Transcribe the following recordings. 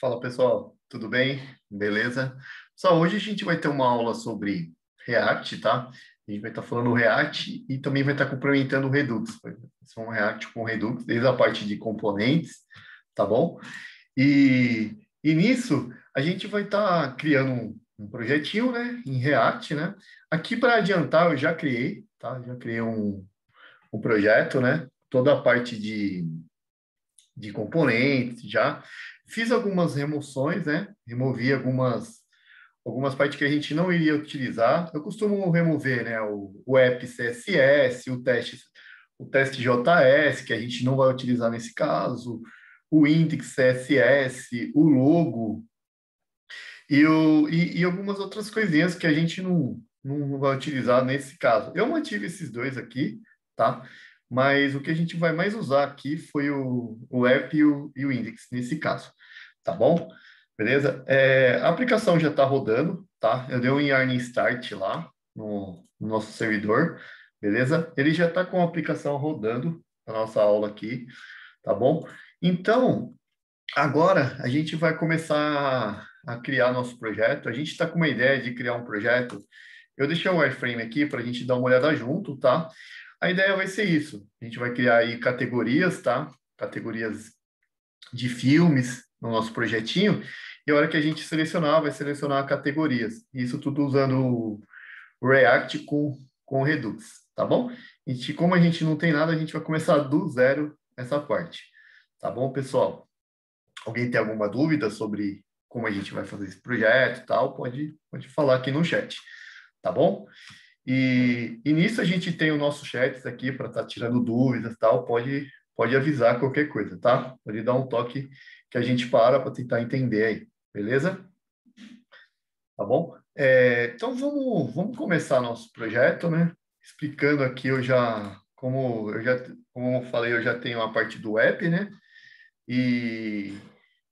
Fala pessoal, tudo bem? Beleza? Só hoje a gente vai ter uma aula sobre React, tá? A gente vai estar falando React e também vai estar complementando o Redux. São React com Redux, desde a parte de componentes, tá bom? E, e nisso a gente vai estar criando um, um projetinho, né, em React, né? Aqui para adiantar eu já criei, tá? Já criei um, um projeto, né? Toda a parte de de componentes já. Fiz algumas remoções, né? Removi algumas algumas partes que a gente não iria utilizar. Eu costumo remover, né, o, o app CSS, o teste o teste JS, que a gente não vai utilizar nesse caso, o index CSS, o logo e, o, e, e algumas outras coisinhas que a gente não, não vai utilizar nesse caso. Eu mantive esses dois aqui, tá? mas o que a gente vai mais usar aqui foi o, o app e o, e o index, nesse caso, tá bom? Beleza? É, a aplicação já está rodando, tá? Eu dei um yarn start lá no, no nosso servidor, beleza? Ele já está com a aplicação rodando, a nossa aula aqui, tá bom? Então, agora a gente vai começar a criar nosso projeto. A gente está com uma ideia de criar um projeto. Eu deixei o wireframe aqui para a gente dar uma olhada junto, tá? A ideia vai ser isso. A gente vai criar aí categorias, tá? Categorias de filmes no nosso projetinho. E a hora que a gente selecionar, vai selecionar categorias. Isso tudo usando o React com, com o Redux, tá bom? E como a gente não tem nada, a gente vai começar do zero essa parte. Tá bom, pessoal? Alguém tem alguma dúvida sobre como a gente vai fazer esse projeto e tal? Pode, pode falar aqui no chat. Tá bom? E, e nisso a gente tem o nosso chat aqui para estar tá tirando dúvidas tal. Pode, pode avisar qualquer coisa, tá? Pode dar um toque que a gente para para tentar entender aí, beleza? Tá bom? É, então vamos, vamos começar nosso projeto, né? Explicando aqui, eu já, como eu já, como eu falei, eu já tenho a parte do app, né? E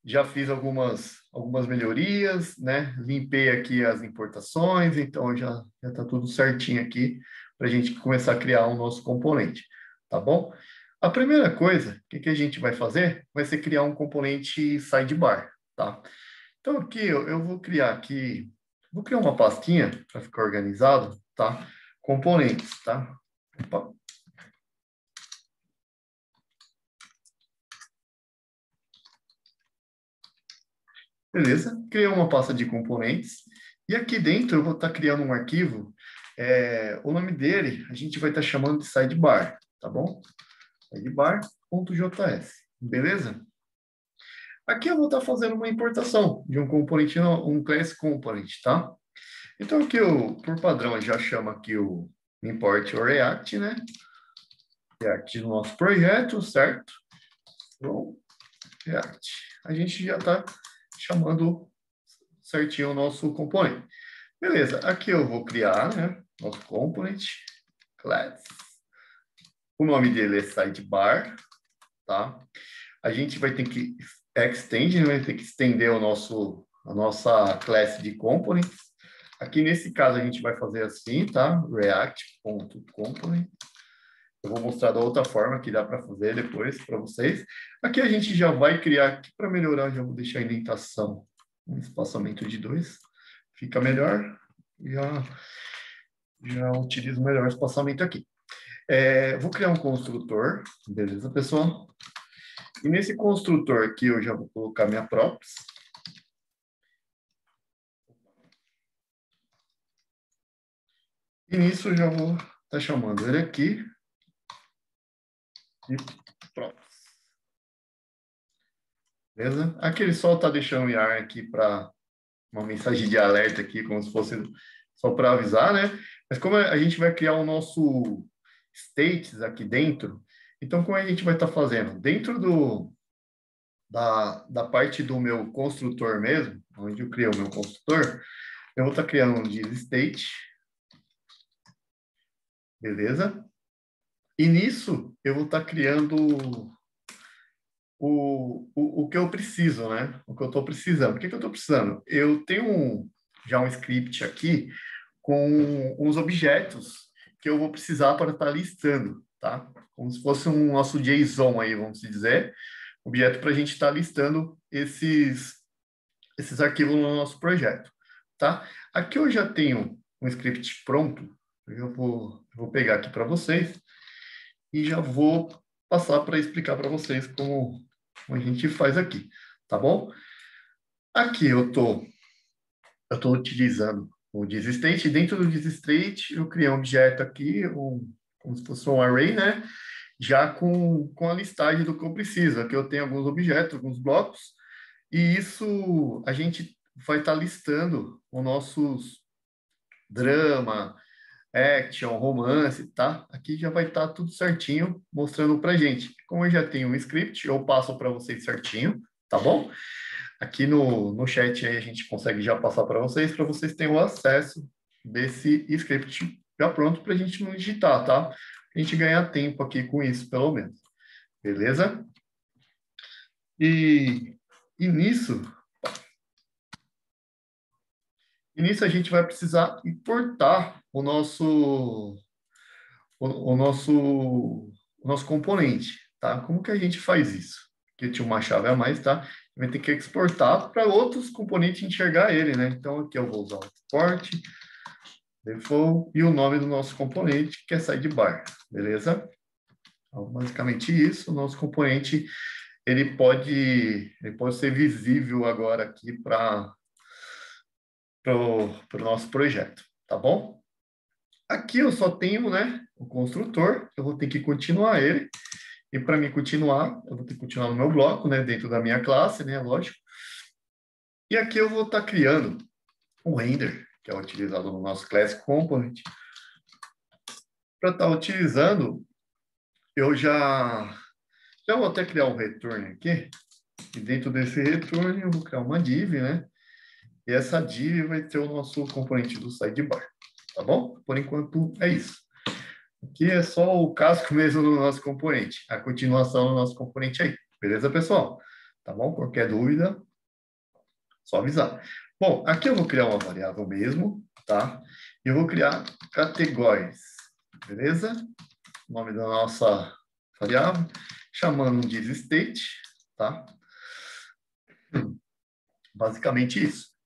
já fiz algumas algumas melhorias, né? Limpei aqui as importações, então já está tudo certinho aqui para a gente começar a criar o nosso componente, tá bom? A primeira coisa, que a gente vai fazer? Vai ser criar um componente sidebar, tá? Então aqui eu, eu vou criar aqui, vou criar uma pastinha para ficar organizado, tá? Componentes, tá? Opa. Beleza, criei uma pasta de componentes. E aqui dentro eu vou estar tá criando um arquivo. É, o nome dele a gente vai estar tá chamando de sidebar, tá bom? Sidebar.js, beleza? Aqui eu vou estar tá fazendo uma importação de um componente, um class component, tá? Então aqui eu, por padrão, já chamo aqui o import o React, né? React do nosso projeto, certo? Bom, React. A gente já está chamando certinho o nosso componente. Beleza, aqui eu vou criar, né, nosso component, class. O nome dele é sidebar, tá? A gente vai ter que extend, né, vai ter que estender o nosso, a nossa classe de components. Aqui nesse caso a gente vai fazer assim, tá? React.component. Eu vou mostrar da outra forma que dá para fazer depois para vocês. Aqui a gente já vai criar, aqui para melhorar, já vou deixar a indentação, um espaçamento de dois. Fica melhor. Já, já utilizo melhor o espaçamento aqui. É, vou criar um construtor, beleza, pessoal? E nesse construtor aqui eu já vou colocar minha props. E nisso eu já vou estar tá chamando ele aqui e pronto. Beleza? Aqui ele só está deixando o IAR aqui para uma mensagem de alerta aqui, como se fosse só para avisar, né? Mas como a gente vai criar o nosso states aqui dentro, então como a gente vai estar tá fazendo? Dentro do, da, da parte do meu construtor mesmo, onde eu criei o meu construtor, eu vou estar tá criando um diz state, beleza? E nisso eu vou estar tá criando o, o, o que eu preciso, né? O que eu estou precisando. O que, que eu estou precisando? Eu tenho um, já um script aqui com uns objetos que eu vou precisar para estar listando, tá? Como se fosse um nosso JSON aí, vamos dizer, objeto para a gente estar listando esses esses arquivos no nosso projeto, tá? Aqui eu já tenho um script pronto, eu vou, eu vou pegar aqui para vocês e já vou passar para explicar para vocês como, como, a gente faz aqui, tá bom? Aqui eu tô, eu tô utilizando o DisState. Dentro do DisState, eu criei um objeto aqui, um, como se fosse um array, né? Já com, com a listagem do que eu preciso. Aqui eu tenho alguns objetos, alguns blocos, e isso a gente vai estar tá listando os nossos drama, action, romance, tá? Aqui já vai estar tá tudo certinho, mostrando para gente. Como eu já tenho um script, eu passo para vocês certinho, tá bom? Aqui no, no chat aí a gente consegue já passar para vocês, para vocês terem o acesso desse script já pronto para a gente não digitar, tá? A gente ganhar tempo aqui com isso, pelo menos. Beleza? E, e nisso, e nisso a gente vai precisar importar o nosso o, o nosso o nosso componente, tá? Como que a gente faz isso? Aqui tinha uma chave a mais, tá? Vai ter que exportar para outros componentes enxergar ele, né? Então aqui eu vou usar o export, default e o nome do nosso componente, que é sidebar, beleza? Então, basicamente isso, o nosso componente ele pode ele pode ser visível agora aqui para o nosso projeto, tá bom? Aqui eu só tenho, né, o construtor, eu vou ter que continuar ele, e para mim continuar, eu vou ter que continuar no meu bloco, né, dentro da minha classe, né, lógico. E aqui eu vou estar tá criando um render, que é utilizado no nosso Classic Component. Para estar tá utilizando, eu já, já vou até criar um return aqui, e dentro desse return eu vou criar uma div, né, e essa div vai ter o nosso componente do sidebar, tá bom? Por enquanto é isso. Aqui é só o casco mesmo do nosso componente, a continuação do nosso componente aí. Beleza, pessoal? Tá bom? Qualquer dúvida, só avisar. Bom, aqui eu vou criar uma variável mesmo, tá? Eu vou criar categorias, beleza? O nome da nossa variável, chamando de state, tá? Basicamente isso.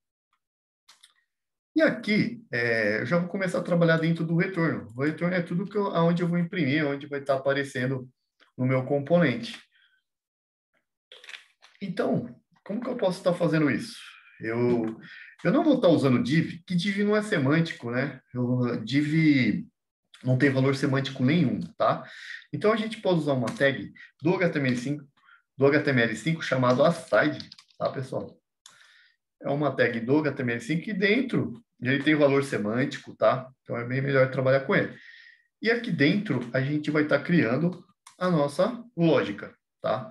E aqui, é, eu já vou começar a trabalhar dentro do retorno. O retorno é tudo que eu, onde eu vou imprimir, onde vai estar aparecendo no meu componente. Então, como que eu posso estar fazendo isso? Eu, eu não vou estar usando div, que div não é semântico, né? Eu, div não tem valor semântico nenhum, tá? Então, a gente pode usar uma tag do HTML5, do HTML5 chamado aside, tá, pessoal? É uma tag do HTML5 e dentro ele tem valor semântico, tá? Então é bem melhor trabalhar com ele. E aqui dentro a gente vai estar tá criando a nossa lógica, tá?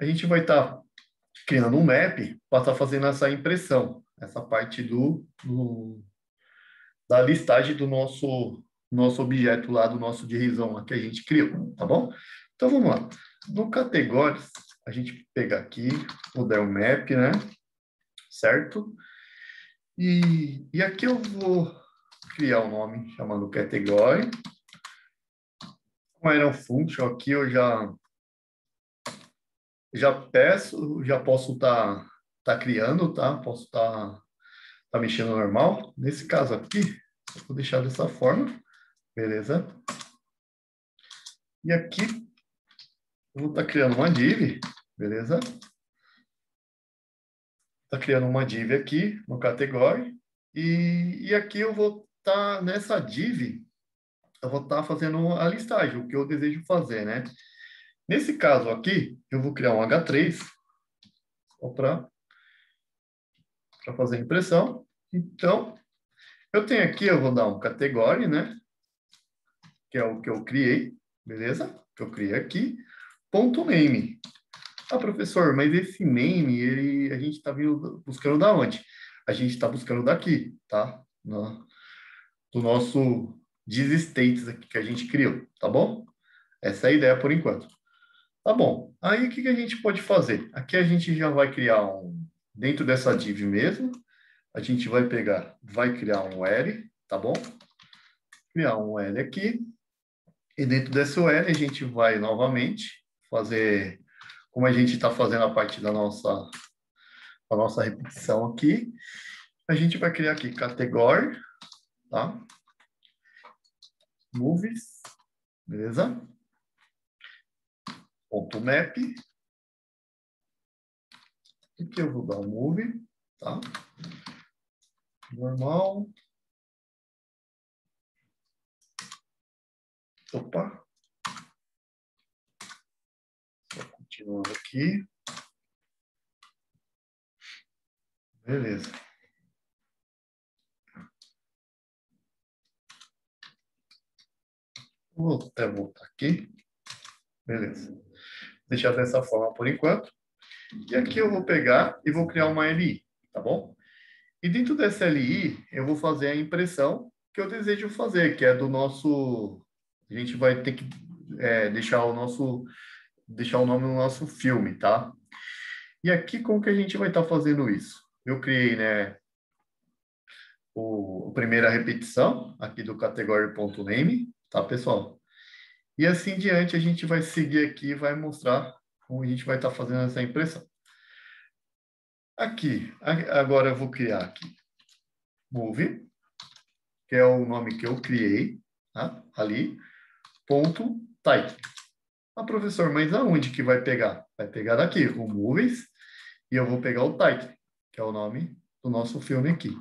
A gente vai estar tá criando um map para estar tá fazendo essa impressão, essa parte do, do, da listagem do nosso nosso objeto lá do nosso divisão que a gente criou, tá bom? Então vamos lá. No categorias, a gente pega aqui o del map, né? Certo? E, e aqui eu vou criar um nome chamando category. Com Iron Function aqui eu já já peço, já posso estar tá, tá criando, tá? Posso estar tá, tá mexendo normal. Nesse caso aqui, vou deixar dessa forma, beleza? E aqui eu vou estar tá criando uma div, beleza? Está criando uma div aqui no category e, e aqui eu vou estar tá, nessa div, eu vou estar tá fazendo a listagem, o que eu desejo fazer, né? Nesse caso aqui, eu vou criar um H3 só para fazer impressão. Então, eu tenho aqui, eu vou dar um category, né? Que é o que eu criei, beleza? Que eu criei aqui. Ponto name. Ah, professor, mas esse name, ele, a gente está buscando da onde? A gente está buscando daqui, tá? No, do nosso states aqui que a gente criou, tá bom? Essa é a ideia por enquanto. Tá bom. Aí o que, que a gente pode fazer? Aqui a gente já vai criar um, dentro dessa div mesmo, a gente vai pegar, vai criar um L, tá bom? Criar um L aqui. E dentro desse L a gente vai novamente fazer como a gente está fazendo a parte da nossa a nossa repetição aqui. A gente vai criar aqui category, tá? Movies, beleza? Ponto map. Aqui eu vou dar um move, tá? Normal. Opa. Só continuando aqui. Beleza. Vou até voltar aqui. Beleza. Deixar dessa forma por enquanto. E aqui eu vou pegar e vou criar uma LI, tá bom? E dentro dessa LI, eu vou fazer a impressão que eu desejo fazer, que é do nosso... A gente vai ter que é, deixar o nosso... Deixar o nome do nosso filme, tá? E aqui, como que a gente vai estar tá fazendo isso? Eu criei, né, o, a primeira repetição aqui do category.name, tá, pessoal? E assim diante, a gente vai seguir aqui e vai mostrar como a gente vai estar tá fazendo essa impressão. Aqui, agora eu vou criar aqui move, que é o nome que eu criei, tá? ali, ponto type. Ah, professor, mas aonde que vai pegar? Vai pegar daqui, o movies, e eu vou pegar o title, que é o nome do nosso filme aqui.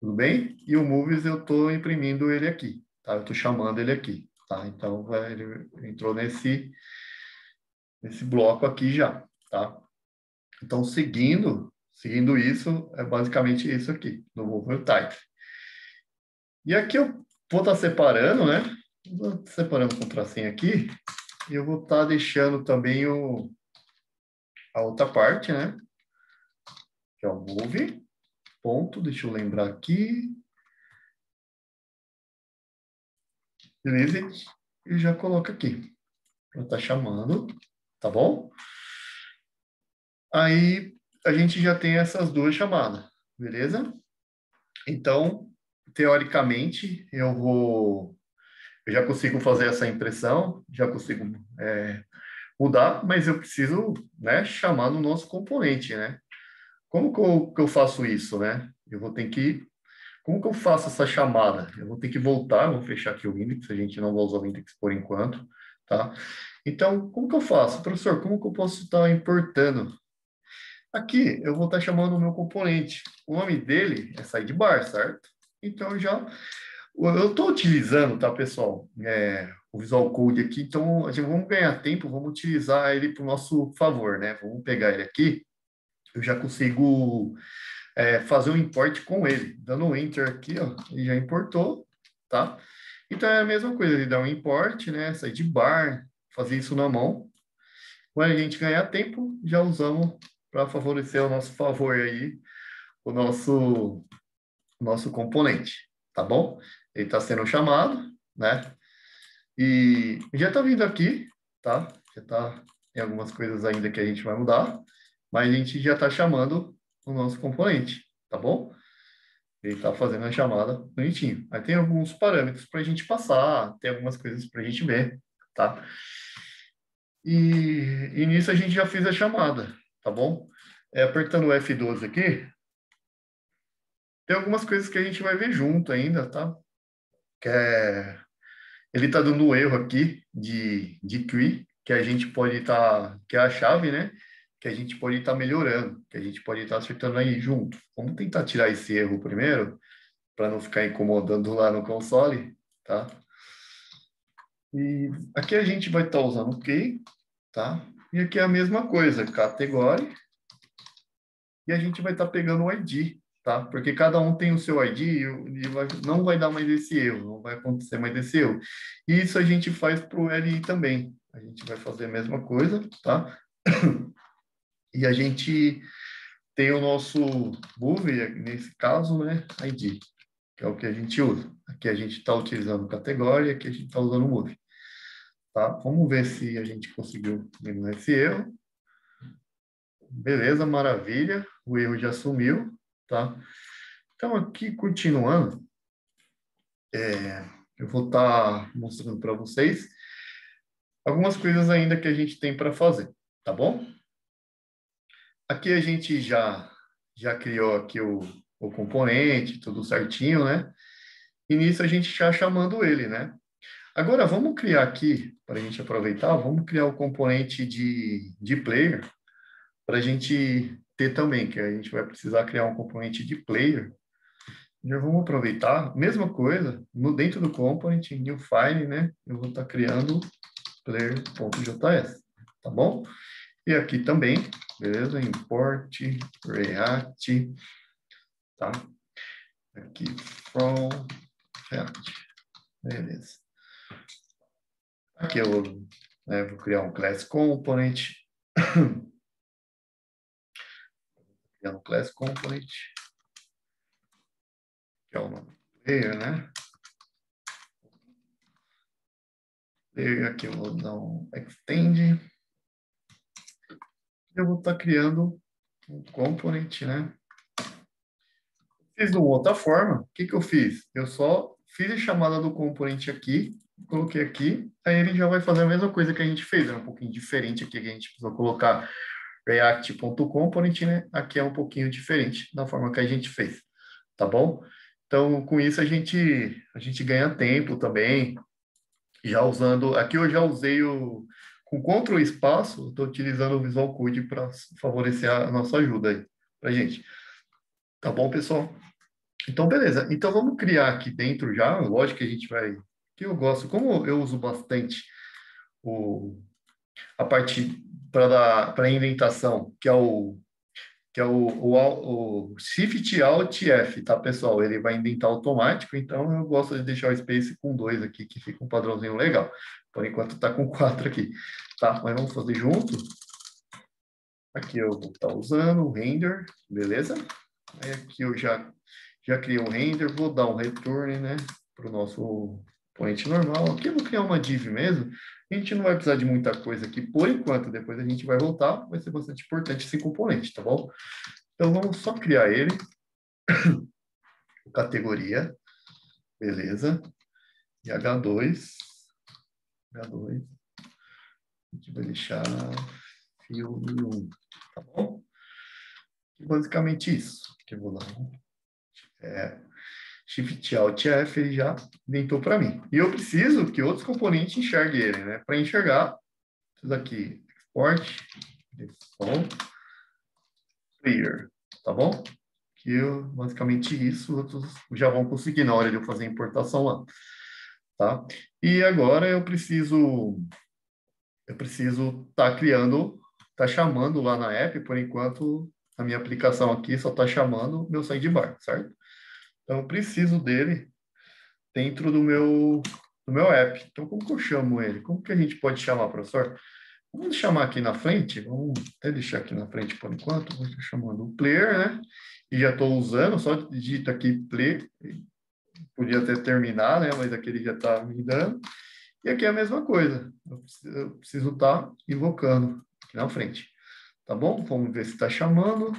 Tudo bem? E o movies eu estou imprimindo ele aqui, tá? Eu estou chamando ele aqui, tá? Então, ele entrou nesse nesse bloco aqui já, tá? Então, seguindo, seguindo isso, é basicamente isso aqui, no movimento type. E aqui eu vou estar tá separando, né? Vou separando com o tracinho aqui, e eu vou estar tá deixando também o, a outra parte, né? Que é o move, ponto, deixa eu lembrar aqui. Beleza? E já coloca aqui. Já está chamando tá bom? Aí a gente já tem essas duas chamadas, beleza? Então, teoricamente, eu vou, eu já consigo fazer essa impressão, já consigo é, mudar, mas eu preciso, né, chamar no nosso componente, né? Como que eu, que eu faço isso, né? Eu vou ter que como que eu faço essa chamada? Eu vou ter que voltar, vou fechar aqui o index, a gente não vai usar o index por enquanto, tá? Então, como que eu faço? Professor, como que eu posso estar importando? Aqui, eu vou estar chamando o meu componente. O nome dele é sidebar, certo? Então, já... Eu estou utilizando, tá, pessoal? É, o Visual Code aqui, então a gente vamos ganhar tempo, vamos utilizar ele para o nosso favor, né? Vamos pegar ele aqui, eu já consigo é, fazer um import com ele. Dando um Enter aqui, ó, ele já importou, tá? Então é a mesma coisa, ele dá um import, né? Sidebar, fazer isso na mão. Quando a gente ganhar tempo, já usamos para favorecer o nosso favor aí, o nosso, nosso componente, tá bom? Ele está sendo chamado, né? E já está vindo aqui, tá? Já está tem algumas coisas ainda que a gente vai mudar, mas a gente já está chamando o nosso componente, tá bom? Ele está fazendo a chamada bonitinho. Aí tem alguns parâmetros para a gente passar, tem algumas coisas para a gente ver, tá? E, e nisso a gente já fez a chamada, tá bom? É, apertando o F12 aqui, tem algumas coisas que a gente vai ver junto ainda, tá? Que é, ele está dando um erro aqui de, de tree, que a gente pode estar, tá, que é a chave, né? Que a gente pode estar tá melhorando, que a gente pode estar tá acertando aí junto. Vamos tentar tirar esse erro primeiro, para não ficar incomodando lá no console, tá? E aqui a gente vai estar tá usando o key, tá? E aqui é a mesma coisa, category. E a gente vai estar tá pegando o ID, tá? Porque cada um tem o seu ID e vai, não vai dar mais esse erro, não vai acontecer mais esse erro. E isso a gente faz para o LI também. A gente vai fazer a mesma coisa, tá? E a gente tem o nosso move, nesse caso, né? ID, que é o que a gente usa. Aqui a gente está utilizando categoria, aqui a gente está usando move. Tá? Vamos ver se a gente conseguiu eliminar esse erro. Beleza, maravilha. O erro já sumiu, tá? Então, aqui, continuando, é, eu vou estar tá mostrando para vocês algumas coisas ainda que a gente tem para fazer, tá bom? Aqui a gente já já criou aqui o, o componente, tudo certinho, né? E nisso a gente já chamando ele, né? Agora, vamos criar aqui, para a gente aproveitar, vamos criar o componente de, de player, para a gente ter também, que a gente vai precisar criar um componente de player. Já vamos aproveitar, mesma coisa, no, dentro do component, new file, né? Eu vou estar tá criando player.js, tá bom? E aqui também, beleza? Import React, tá? Aqui from React, beleza. Aqui eu né, vou criar um class component. um class component. Que é o nome player, né? Player aqui eu vou dar um extend. Eu vou estar criando um component, né? Fiz de uma outra forma. O que, que eu fiz? Eu só fiz a chamada do componente aqui coloquei aqui, aí ele já vai fazer a mesma coisa que a gente fez, é um pouquinho diferente aqui, que a gente precisou colocar react.component, né? Aqui é um pouquinho diferente da forma que a gente fez, tá bom? Então, com isso a gente, a gente ganha tempo também, já usando, aqui eu já usei o, com Ctrl espaço, estou utilizando o Visual Code para favorecer a nossa ajuda aí, para gente. Tá bom, pessoal? Então, beleza. Então, vamos criar aqui dentro já, lógico que a gente vai que eu gosto, como eu uso bastante o, a parte para indentação, que é o que é o, o, o Shift Alt F, tá, pessoal? Ele vai indentar automático, então eu gosto de deixar o Space com dois aqui, que fica um padrãozinho legal. Por enquanto tá com quatro aqui, tá? Mas vamos fazer junto. Aqui eu vou estar tá usando o render, beleza? Aí aqui eu já, já criei um render, vou dar um return, né, para o nosso point normal. Aqui eu vou criar uma div mesmo. A gente não vai precisar de muita coisa aqui por enquanto. Depois a gente vai voltar. Vai ser bastante importante esse componente, tá bom? Então vamos só criar ele. Categoria. Beleza. E H2. H2. A gente vai deixar filme 1, tá bom? Basicamente isso. Que eu vou dar é, Shift Alt F ele já inventou para mim. E eu preciso que outros componentes enxerguem ele, né? Para enxergar, isso daqui, export, default, clear, tá bom? Que eu, basicamente isso, outros já vão conseguir na hora de eu fazer a importação lá, tá? E agora eu preciso, eu preciso estar tá criando, tá chamando lá na app, por enquanto a minha aplicação aqui só está chamando meu sidebar, certo? Então, eu preciso dele dentro do meu, do meu app. Então, como que eu chamo ele? Como que a gente pode chamar, professor? Vamos chamar aqui na frente, vamos até deixar aqui na frente por enquanto, vou chamando o player, né? E já estou usando, só digito aqui play, podia até terminar, né? Mas aqui ele já está me dando. E aqui é a mesma coisa, eu preciso estar tá invocando aqui na frente. Tá bom? Vamos ver se está chamando.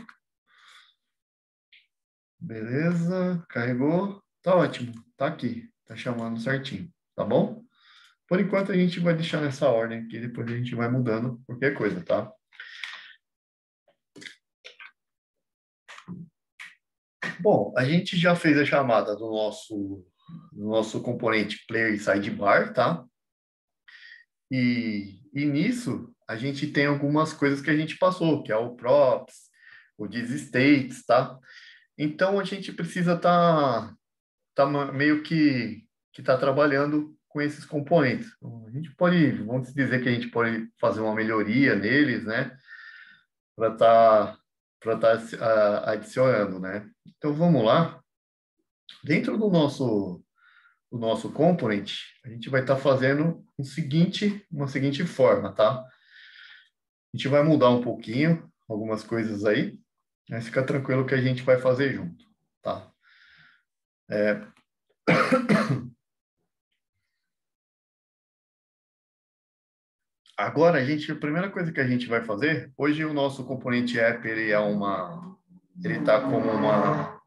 Beleza, carregou. Tá ótimo, tá aqui, tá chamando certinho, tá bom? Por enquanto a gente vai deixar nessa ordem aqui, depois a gente vai mudando qualquer coisa, tá? Bom, a gente já fez a chamada do nosso, do nosso componente player sidebar, tá? E, e nisso a gente tem algumas coisas que a gente passou, que é o props, o states, tá? Então a gente precisa estar tá, tá meio que que está trabalhando com esses componentes. Então, a gente pode, vamos dizer que a gente pode fazer uma melhoria neles, né? Para estar tá, para tá adicionando, né? Então vamos lá. Dentro do nosso do nosso component, a gente vai estar tá fazendo o seguinte, uma seguinte forma, tá? A gente vai mudar um pouquinho algumas coisas aí, mas fica tranquilo que a gente vai fazer junto, tá? É... Agora, a gente, a primeira coisa que a gente vai fazer, hoje o nosso componente app, ele é uma, ele está como uma,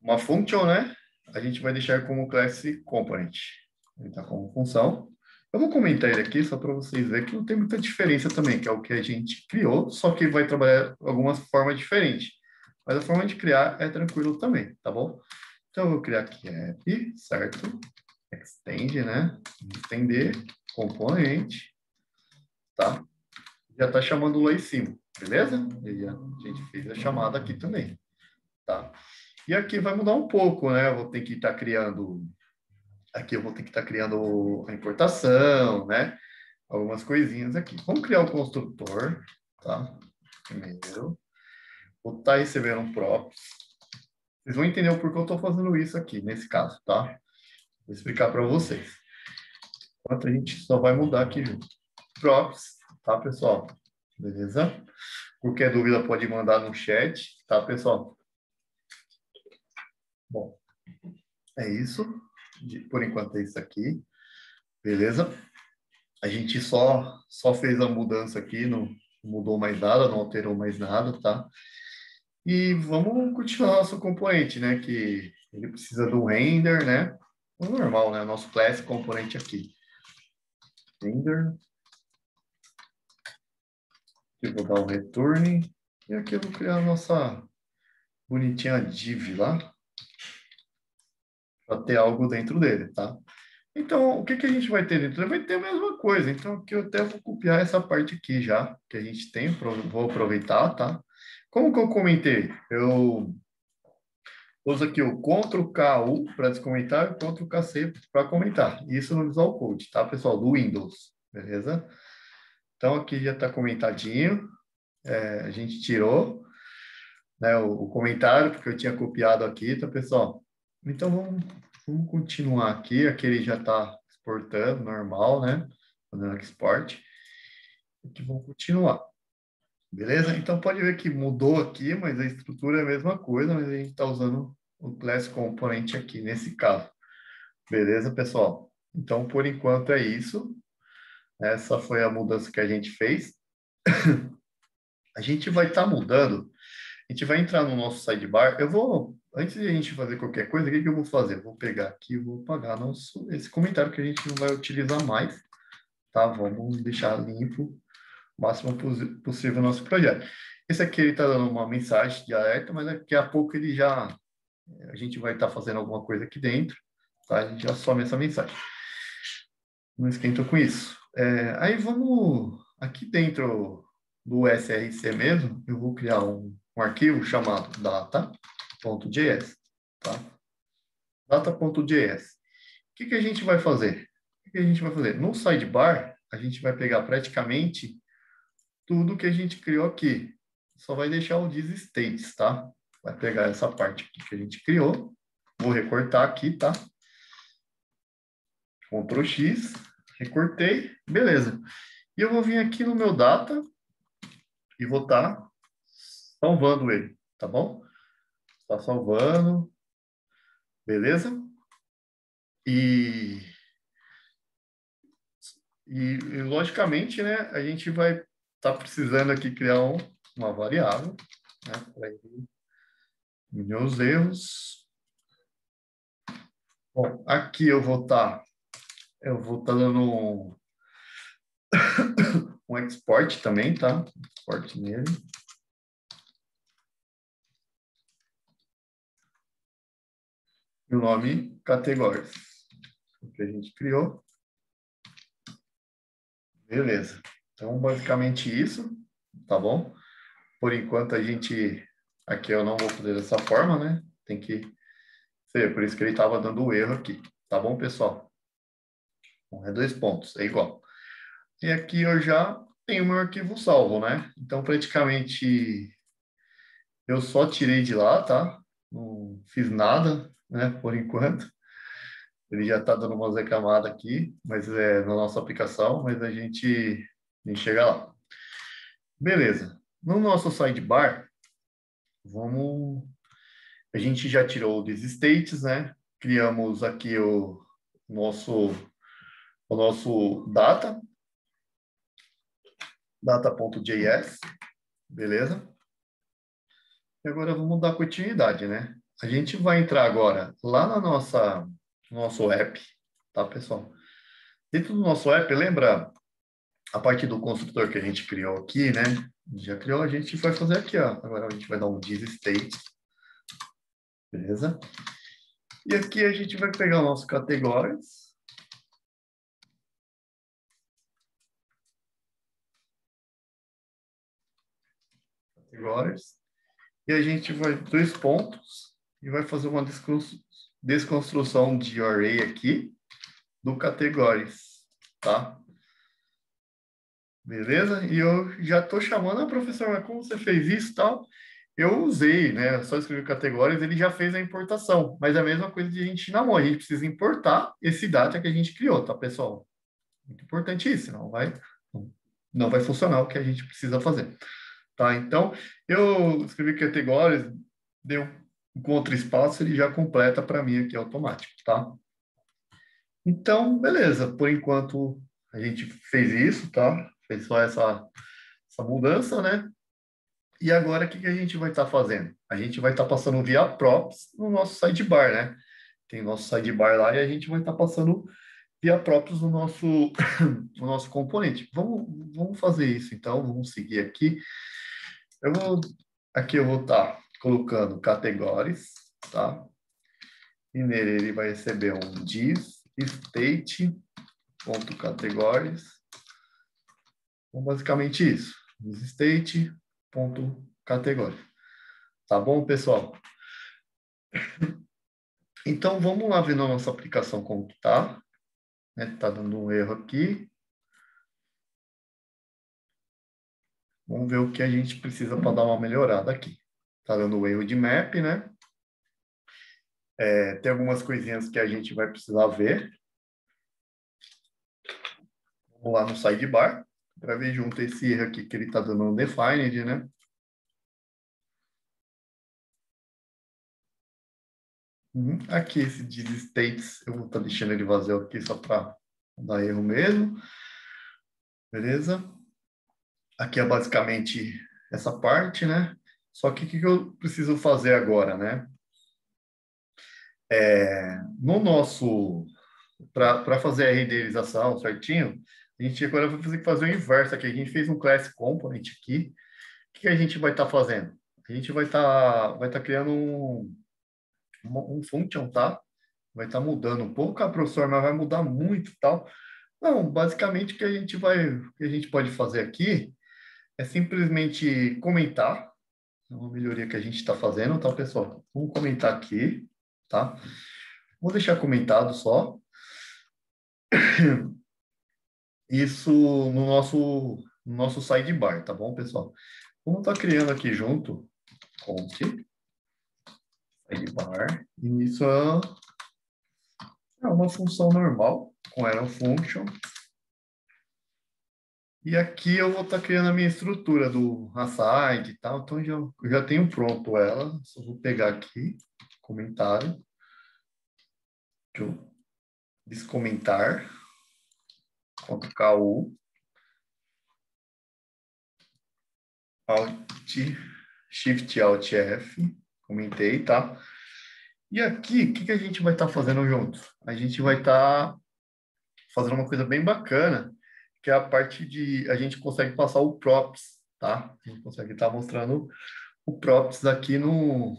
uma function, né? A gente vai deixar como class component. Ele está como função. Eu vou comentar ele aqui só para vocês verem que não tem muita diferença também, que é o que a gente criou, só que vai trabalhar algumas formas diferentes. Mas a forma de criar é tranquilo também, tá bom? Então, eu vou criar aqui app, certo? Extend, né? Estender, componente, tá? Já está chamando lá em cima, beleza? E a gente fez a chamada aqui também, tá? E aqui vai mudar um pouco, né? Eu vou ter que estar tá criando... Aqui eu vou ter que estar tá criando a importação, né? Algumas coisinhas aqui. Vamos criar o construtor, tá? Primeiro. Vou estar tá recebendo um props. Vocês vão entender o porquê eu estou fazendo isso aqui, nesse caso, tá? Vou explicar para vocês. Enquanto a gente só vai mudar aqui junto. Props, tá, pessoal? Beleza? Qualquer dúvida pode mandar no chat, tá, pessoal? Bom, é isso. Por enquanto é isso aqui. Beleza? A gente só, só fez a mudança aqui, não mudou mais nada, não alterou mais nada, tá? E vamos continuar nosso componente, né? Que ele precisa do render, né? O normal, né? Nosso class componente aqui. Render. Aqui eu vou dar um return. E aqui eu vou criar a nossa bonitinha div lá. Para ter algo dentro dele, tá? Então, o que, que a gente vai ter dentro? Vai ter a mesma coisa. Então, aqui eu até vou copiar essa parte aqui já, que a gente tem. Vou aproveitar, tá? Como que eu comentei? Eu uso aqui o Ctrl KU para descomentar e Ctrl KC para comentar. Isso no Visual Code, tá, pessoal? Do Windows, beleza? Então, aqui já está comentadinho. É, a gente tirou né, o, o, comentário, porque eu tinha copiado aqui, tá, pessoal? Então, vamos, vamos continuar aqui. Aqui ele já está exportando, normal, né? Fazendo export. Aqui vamos continuar. Beleza? Então, pode ver que mudou aqui, mas a estrutura é a mesma coisa, mas a gente está usando o Class Component aqui, nesse caso. Beleza, pessoal? Então, por enquanto é isso. Essa foi a mudança que a gente fez. a gente vai estar tá mudando. A gente vai entrar no nosso sidebar. Eu vou, antes de a gente fazer qualquer coisa, o que, que eu vou fazer? Vou pegar aqui e vou apagar nosso, esse comentário que a gente não vai utilizar mais. Tá? Vamos deixar limpo o máximo possível o nosso projeto. Esse aqui ele está dando uma mensagem de alerta, mas daqui a pouco ele já a gente vai estar tá fazendo alguma coisa aqui dentro, tá? A gente já some essa mensagem. Não esquenta com isso. É, aí vamos aqui dentro do SRC mesmo, eu vou criar um, um arquivo chamado data.js, tá? Data.js. O que, que a gente vai fazer? O que, que a gente vai fazer? No sidebar, a gente vai pegar praticamente tudo que a gente criou aqui. Só vai deixar o states, tá? Vai pegar essa parte aqui que a gente criou. Vou recortar aqui, tá? Ctrl X, recortei, beleza. E eu vou vir aqui no meu data e vou estar tá salvando ele, tá bom? Está salvando, beleza? E, e, e, logicamente, né, a gente vai está precisando aqui criar um, uma variável, né, para diminuir os erros. Bom, aqui eu vou estar, tá, eu vou estar tá dando um, um export também, tá? Export nele. E o nome categórias, que a gente criou. Beleza. Então, basicamente isso, tá bom? Por enquanto, a gente... Aqui eu não vou fazer dessa forma, né? Tem que ser, por isso que ele estava dando o erro aqui. Tá bom, pessoal? Bom, é dois pontos, é igual. E aqui eu já tenho meu arquivo salvo, né? Então, praticamente, eu só tirei de lá, tá? Não fiz nada, né? Por enquanto. Ele já está dando uma reclamadas aqui, mas é na nossa aplicação, mas a gente a gente chega lá. Beleza. No nosso sidebar, vamos... A gente já tirou os states, né? Criamos aqui o nosso, o nosso data, data.js, beleza? E agora vamos dar continuidade, né? A gente vai entrar agora lá na nossa nosso app, tá, pessoal? Dentro do nosso app, lembra a parte do construtor que a gente criou aqui, né? Já criou, a gente vai fazer aqui, ó. Agora a gente vai dar um div state. Beleza? E aqui a gente vai pegar o nosso categórias. Categórias. E a gente vai dois pontos e vai fazer uma desconstrução de array aqui do categórias, tá? Beleza? E eu já estou chamando a professora, mas como você fez isso tal? Eu usei, né? Só escrevi categórias, ele já fez a importação. Mas é a mesma coisa de a gente na mão. A gente precisa importar esse data que a gente criou, tá, pessoal? Muito importante isso, não vai, não vai funcionar o que a gente precisa fazer. Tá? Então, eu escrevi categórias, deu outro espaço, ele já completa para mim aqui automático, tá? Então, beleza. Por enquanto, a gente fez isso, tá? fez só essa, essa mudança, né? E agora, o que, que a gente vai estar tá fazendo? A gente vai estar tá passando via props no nosso sidebar, né? Tem nosso sidebar lá e a gente vai estar tá passando via props no nosso, no nosso componente. Vamos, vamos fazer isso, então. Vamos seguir aqui. Eu vou, aqui eu vou estar tá colocando categorias, tá? E nele ele vai receber um div state.categories então, basicamente isso. State, ponto, categoria. Tá bom, pessoal? Então, vamos lá ver na nossa aplicação como que tá. Né? Tá dando um erro aqui. Vamos ver o que a gente precisa para dar uma melhorada aqui. Tá dando um erro de map, né? É, tem algumas coisinhas que a gente vai precisar ver. Vamos lá no sidebar para ver junto esse erro aqui que ele está dando no defined, né? Uhum. Aqui esse div states, eu vou estar tá deixando ele vazio aqui só para dar erro mesmo. Beleza? Aqui é basicamente essa parte, né? Só que o que, que eu preciso fazer agora, né? É, no nosso, para fazer a renderização certinho, a gente agora vai fazer, fazer o inverso aqui. A gente fez um class component aqui. O que a gente vai estar tá fazendo? A gente vai estar tá, vai tá criando um, um function, tá? Vai estar tá mudando um pouco, a professor, mas vai mudar muito tal. Não, basicamente o que a gente vai, o que a gente pode fazer aqui é simplesmente comentar. É uma melhoria que a gente está fazendo, tá, pessoal? Vamos comentar aqui, tá? Vou deixar comentado só. isso no nosso, no nosso sidebar, tá bom, pessoal? Vamos estar tá criando aqui junto, const, sidebar, e isso é, é uma função normal, com arrow function. E aqui eu vou estar tá criando a minha estrutura do aside e tal, então já, eu já tenho pronto ela, só vou pegar aqui, comentário, deixa eu descomentar, KU, Alt, Shift Alt F, comentei, tá? E aqui, o que, que a gente vai estar tá fazendo junto? A gente vai estar tá fazendo uma coisa bem bacana, que é a parte de a gente consegue passar o props, tá? A gente consegue estar tá mostrando o props aqui no,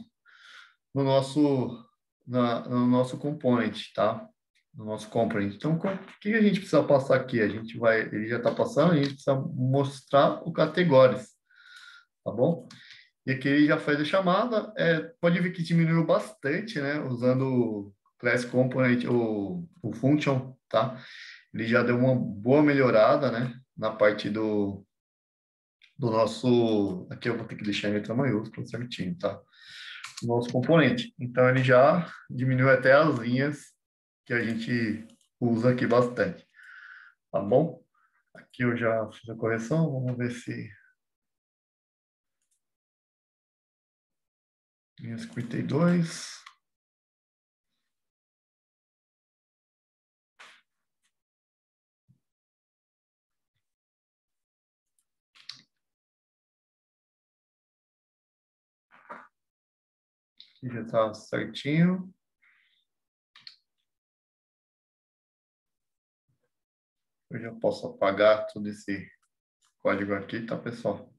no nosso na, no nosso component, tá? no nosso component. Então, o que a gente precisa passar aqui? A gente vai, ele já está passando, a gente precisa mostrar o categórias, tá bom? E aqui ele já faz a chamada, é, pode ver que diminuiu bastante, né? Usando o class component, o, o function, tá? Ele já deu uma boa melhorada, né? Na parte do, do nosso, aqui eu vou ter que deixar em letra maiúscula certinho, tá? Nosso componente. Então, ele já diminuiu até as linhas que a gente usa aqui bastante. Tá bom? Aqui eu já fiz a correção, vamos ver se... Linha 52. já está certinho. Eu já posso apagar todo esse código aqui, tá, pessoal?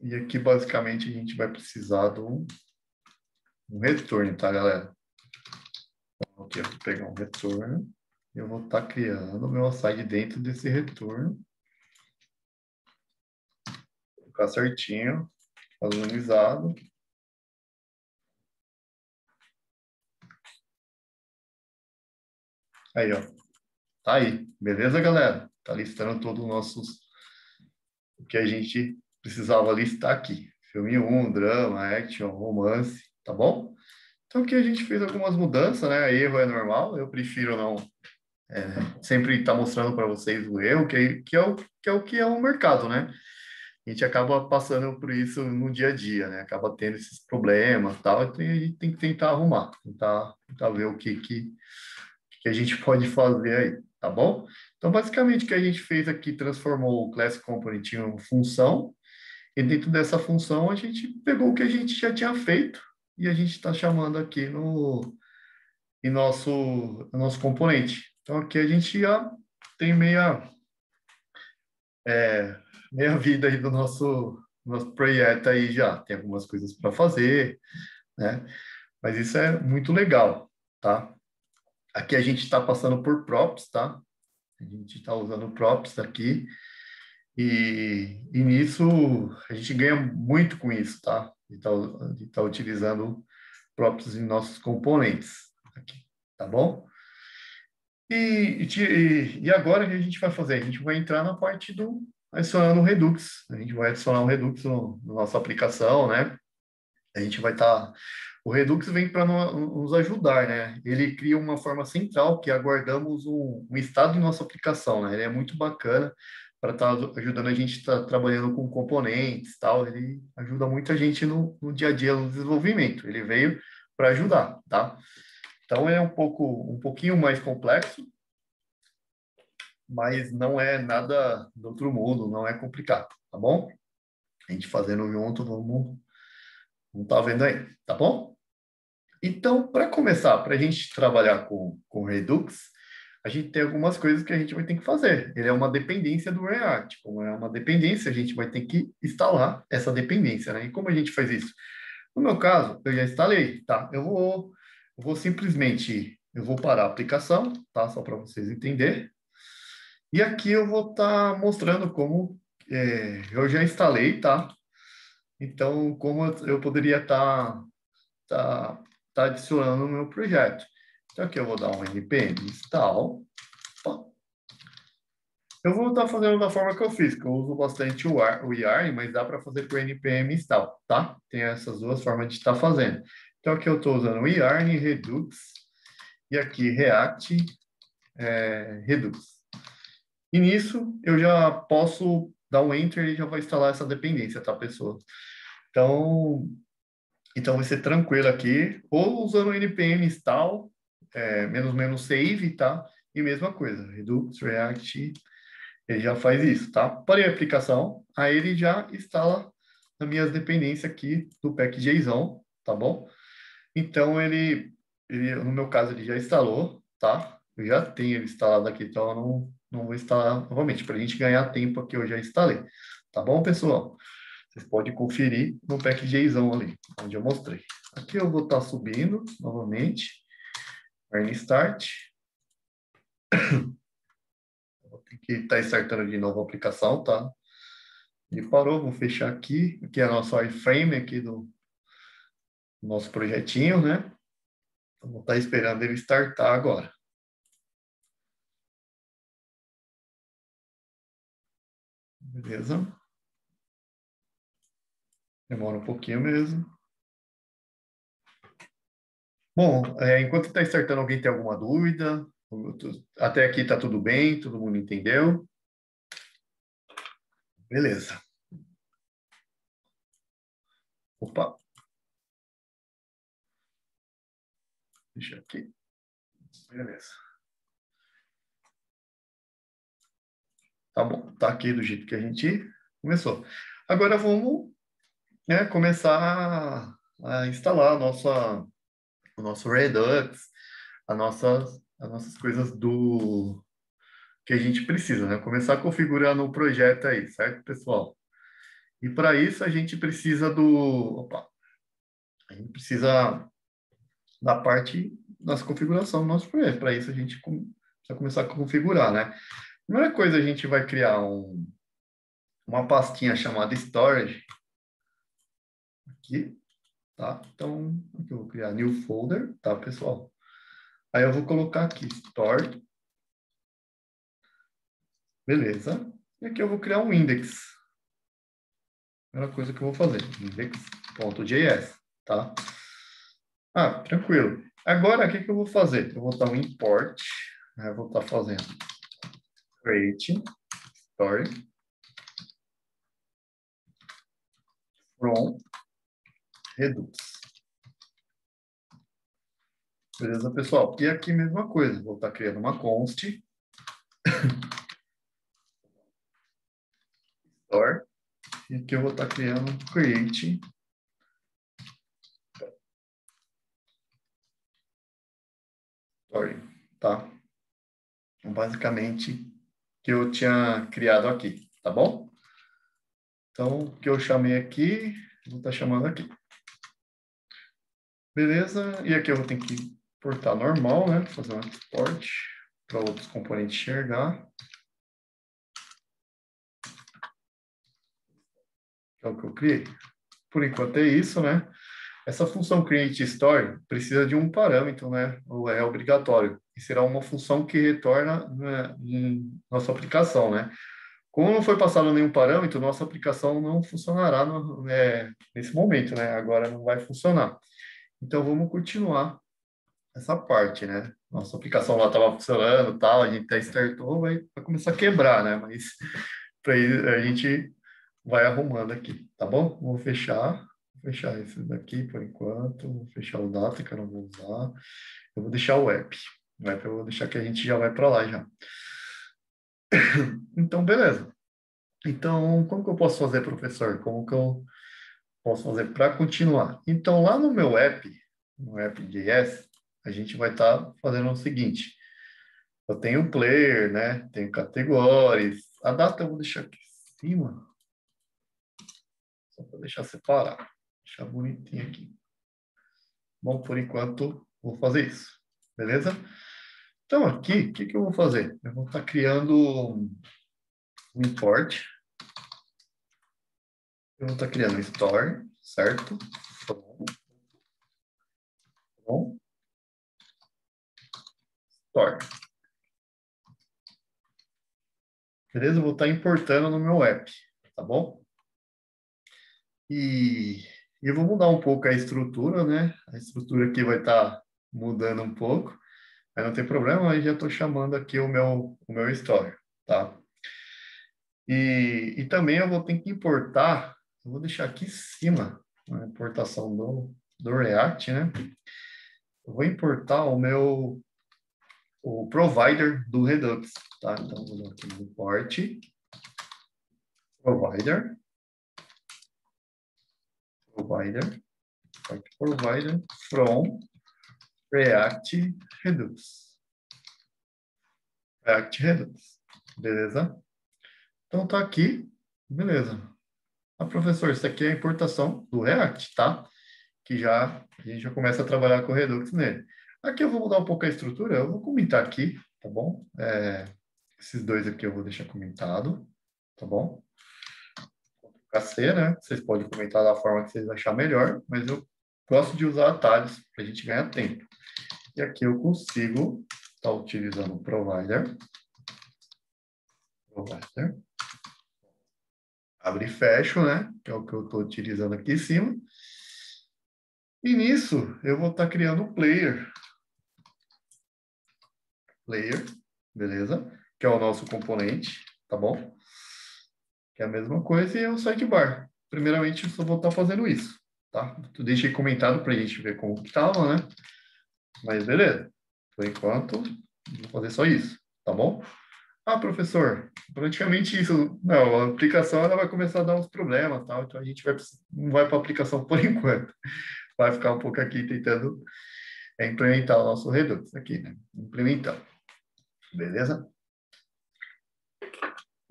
E aqui, basicamente, a gente vai precisar de um retorno, tá, galera? Aqui eu vou pegar um retorno eu vou estar tá criando meu aside dentro desse retorno. Vou ficar certinho, padronizado. Aí, ó. Tá aí. Beleza, galera? Tá listando todos os nossos... O que a gente precisava listar aqui. Filme 1, drama, action, romance, tá bom? Então aqui a gente fez algumas mudanças, né? Erro é normal, eu prefiro não é, sempre estar tá mostrando para vocês o erro, que, que, é o, que é o que é o mercado, né? A gente acaba passando por isso no dia a dia, né? Acaba tendo esses problemas tal, então a gente tem que tentar arrumar, tentar, tentar ver o que, que, que a gente pode fazer aí, tá bom? Então, basicamente, o que a gente fez aqui, transformou o Class Component em uma função, e dentro dessa função, a gente pegou o que a gente já tinha feito e a gente está chamando aqui no em nosso, no nosso componente. Então, aqui a gente já tem meia, é, meia vida aí do nosso, nosso projeto aí já. Tem algumas coisas para fazer, né? Mas isso é muito legal, tá? Aqui a gente está passando por props, tá? A gente está usando props aqui. E, e nisso a gente ganha muito com isso, tá? De estar tá, tá utilizando próprios em nossos componentes aqui, tá bom? E, e, e agora o que a gente vai fazer? A gente vai entrar na parte do adicionando o Redux. A gente vai adicionar o Redux no, na nossa aplicação, né? A gente vai estar. Tá... O Redux vem para nos ajudar, né? Ele cria uma forma central que aguardamos um, um estado de nossa aplicação, né? Ele é muito bacana para estar tá ajudando a gente tá trabalhando com componentes tal. Ele ajuda muito a gente no, no dia a dia no desenvolvimento. Ele veio para ajudar, tá? Então é um pouco um pouquinho mais complexo, mas não é nada do outro mundo, não é complicado, tá bom? A gente fazendo junto, vamos não tá vendo aí, tá bom? Então, para começar, para a gente trabalhar com, com Redux, a gente tem algumas coisas que a gente vai ter que fazer. Ele é uma dependência do React. Como é uma dependência, a gente vai ter que instalar essa dependência, né? E como a gente faz isso? No meu caso, eu já instalei, tá? Eu vou, eu vou simplesmente, eu vou parar a aplicação, tá? Só para vocês entenderem. E aqui eu vou estar tá mostrando como é, eu já instalei, tá? Então, como eu poderia estar tá, tá, tá adicionando no meu projeto. Então, aqui eu vou dar um npm install. Eu vou estar fazendo da forma que eu fiz, que eu uso bastante o, o yarn, mas dá para fazer por npm install, tá? Tem essas duas formas de estar fazendo. Então, aqui eu estou usando o yarn redux e aqui react é, redux. E nisso, eu já posso dar um enter e já vai instalar essa dependência, tá, pessoal? Então, então vai ser tranquilo aqui, ou usando o npm install é, menos menos save, tá? E mesma coisa, Redux, React, ele já faz isso, tá? Parei a aplicação, aí ele já instala as minhas dependências aqui do pack.json, tá bom? Então, ele, ele, no meu caso, ele já instalou, tá? Eu já tenho ele instalado aqui, então eu não, não vou instalar novamente, para a gente ganhar tempo aqui, eu já instalei. Tá bom, pessoal? Vocês podem conferir no pack.json ali, onde eu mostrei. Aqui eu vou estar tá subindo novamente. Burn Start. Vou ter que estar tá startando de novo a aplicação, tá? Ele parou, vou fechar aqui. Aqui é nosso iframe aqui do nosso projetinho, né? Então, vou estar tá esperando ele startar agora. Beleza? Demora um pouquinho mesmo. Bom, é, enquanto está startando, alguém tem alguma dúvida? Até aqui está tudo bem? Todo mundo entendeu? Beleza. Opa. Deixa aqui. Beleza. Tá bom, tá aqui do jeito que a gente começou. Agora vamos né, começar a instalar a nossa o nosso Redux, a nossas, as nossas coisas do que a gente precisa, né? Começar a configurar no projeto aí, certo, pessoal? E para isso a gente precisa do... Opa, a gente precisa da parte das configurações do nosso projeto. Para isso a gente precisa começar a configurar, né? Primeira coisa, a gente vai criar um, uma pastinha chamada storage. Aqui, tá? Então, aqui eu vou criar new folder, tá, pessoal? Aí eu vou colocar aqui store. Beleza. E aqui eu vou criar um index. Primeira coisa que eu vou fazer, index.js, tá? Ah, tranquilo. Agora, o que, que eu vou fazer? Eu vou dar um import, né? eu vou estar fazendo create story from Redux. Beleza, pessoal? E aqui mesma coisa, vou estar criando uma const store e aqui eu vou estar criando create story, tá? Então, basicamente, que eu tinha criado aqui, tá bom? Então, o que eu chamei aqui, vou estar chamando aqui. Beleza? E aqui eu vou ter que portar normal, né? Fazer um export para outros componentes enxergar. é o que eu criei. Por enquanto é isso, né? Essa função create story precisa de um parâmetro, né? É obrigatório. E será uma função que retorna né, em nossa aplicação, né? Como não foi passado nenhum parâmetro, nossa aplicação não funcionará no, né, nesse momento, né? Agora não vai funcionar. Então, vamos continuar essa parte, né? Nossa aplicação lá estava funcionando, tal, a gente até startou, vai, vai começar a quebrar, né? Mas para a gente vai arrumando aqui, tá bom? Vou fechar, vou fechar esse daqui por enquanto, vou fechar o data que eu não vou usar, eu vou deixar o app, o app eu vou deixar que a gente já vai para lá já. então, beleza. Então, como que eu posso fazer, professor? Como que eu posso fazer para continuar? Então, lá no meu app, no app.js, a gente vai estar tá fazendo o seguinte. Eu tenho player, né? Tenho categorias. A data eu vou deixar aqui em cima. Só para deixar separado. Deixar bonitinho aqui. Bom, por enquanto, vou fazer isso. Beleza? Então, aqui, o que, que eu vou fazer? Eu vou estar criando um import. Eu vou estar criando um store, certo? Bom. Store. Beleza? Eu vou estar importando no meu app, tá bom? E eu vou mudar um pouco a estrutura, né? A estrutura aqui vai estar tá mudando um pouco, mas não tem problema, eu já estou chamando aqui o meu, o meu story, tá? E, e também eu vou ter que importar, eu vou deixar aqui em cima a importação do, do React, né? Eu vou importar o meu o provider do Redux, tá? Então, vou dar aqui no import provider provider, provider from React Redux. React Redux, beleza? Então tá aqui, beleza. Ah, professor, isso aqui é a importação do React, tá? Que já a gente já começa a trabalhar com o Redux nele. Aqui eu vou mudar um pouco a estrutura, eu vou comentar aqui, tá bom? É, esses dois aqui eu vou deixar comentado, tá bom? C, né? Vocês podem comentar da forma que vocês acharem melhor, mas eu gosto de usar atalhos para a gente ganhar tempo. E aqui eu consigo estar tá utilizando o provider. Provider. Abre e fecho, né? Que é o que eu estou utilizando aqui em cima. E nisso, eu vou estar tá criando um player. Player, beleza? Que é o nosso componente, tá bom? que é a mesma coisa, e é o sidebar. Primeiramente, eu só vou estar fazendo isso, tá? Tu deixei comentado para a gente ver como que estava, né? Mas beleza. Por enquanto, vou fazer só isso, tá bom? Ah, professor, praticamente isso. Não, a aplicação ela vai começar a dar uns problemas, tá? Então a gente vai, não vai para a aplicação por enquanto. Vai ficar um pouco aqui tentando é, implementar o nosso Redux aqui, né? Implementar. Beleza?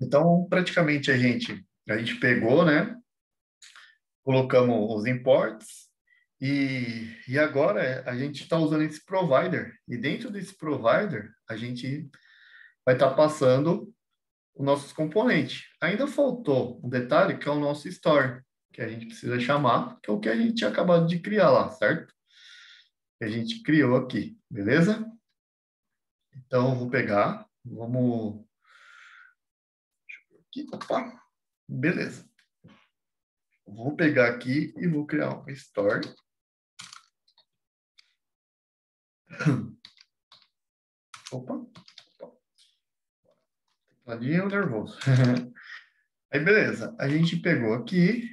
Então, praticamente a gente, a gente pegou, né? colocamos os imports e, e agora a gente está usando esse provider e dentro desse provider a gente vai estar tá passando os nossos componentes. Ainda faltou um detalhe que é o nosso store, que a gente precisa chamar, que é o que a gente tinha acabado de criar lá, certo? Que a gente criou aqui, beleza? Então, vou pegar, vamos... Aqui, opa, beleza. Vou pegar aqui e vou criar um store. Opa. Tecladinho nervoso. Aí, beleza. A gente pegou aqui,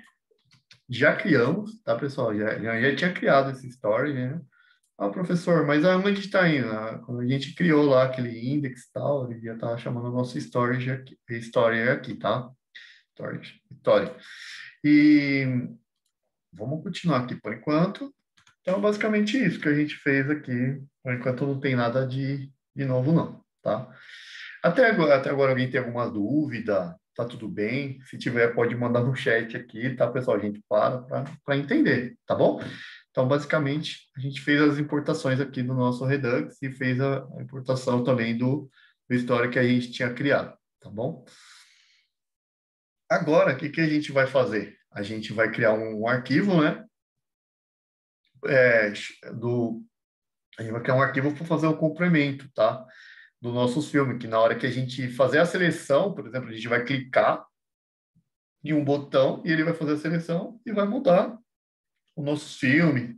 já criamos, tá, pessoal? Já, já, já tinha criado esse story, né? Ah, professor, mas aonde está indo? Ah, quando a gente criou lá aquele index e tal, ele já estava chamando o nosso storage aqui, story aqui, tá? Storage, story. E vamos continuar aqui por enquanto. Então, basicamente isso que a gente fez aqui. Por enquanto não tem nada de, de novo, não, tá? Até agora, até agora alguém tem alguma dúvida? Tá tudo bem? Se tiver, pode mandar no chat aqui, tá, pessoal? A gente para para entender, tá bom? Então, basicamente, a gente fez as importações aqui do nosso Redux e fez a, importação também do, do história que a gente tinha criado, tá bom? Agora, o que, que a gente vai fazer? A gente vai criar um, um arquivo, né? É, do, a gente vai criar um arquivo para fazer o complemento, tá? Do nosso filme, que na hora que a gente fazer a seleção, por exemplo, a gente vai clicar em um botão e ele vai fazer a seleção e vai mudar o nosso filme,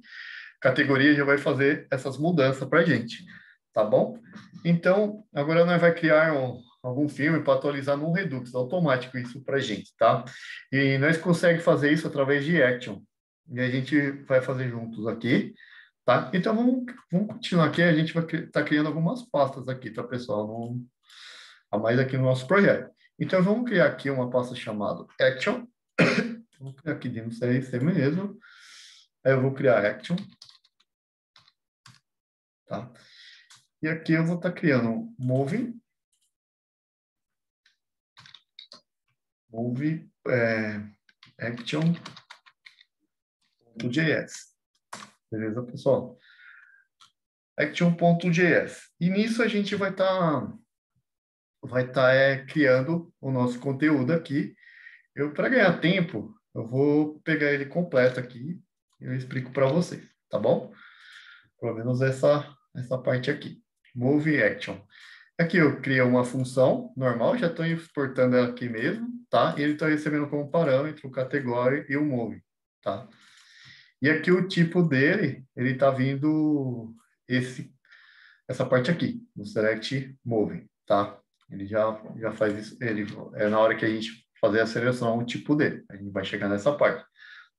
categoria já vai fazer essas mudanças para a gente, tá bom? Então, agora nós vai criar um, algum filme para atualizar no Redux, automático isso para a gente, tá? E nós conseguimos fazer isso através de Action. E a gente vai fazer juntos aqui, tá? Então, vamos, vamos continuar aqui, a gente vai estar tá criando algumas pastas aqui, tá, pessoal? A mais aqui no nosso projeto. Então, vamos criar aqui uma pasta chamada Action. vamos criar aqui dentro CRC mesmo. Aí eu vou criar Action. Tá? E aqui eu vou estar tá criando Moving move é, action.js. Beleza, pessoal? Action.js. E nisso a gente vai estar tá, vai tá, é, criando o nosso conteúdo aqui. Eu, para ganhar tempo, eu vou pegar ele completo aqui e eu explico para vocês, tá bom? Pelo menos essa, essa parte aqui. Move Action. Aqui eu crio uma função normal, já estou exportando ela aqui mesmo, tá? E ele está recebendo como parâmetro o category e o move, tá? E aqui o tipo dele, ele está vindo esse, essa parte aqui, no select move, tá? Ele já, já faz isso, ele, é na hora que a gente fazer a seleção, o tipo dele. A gente vai chegar nessa parte,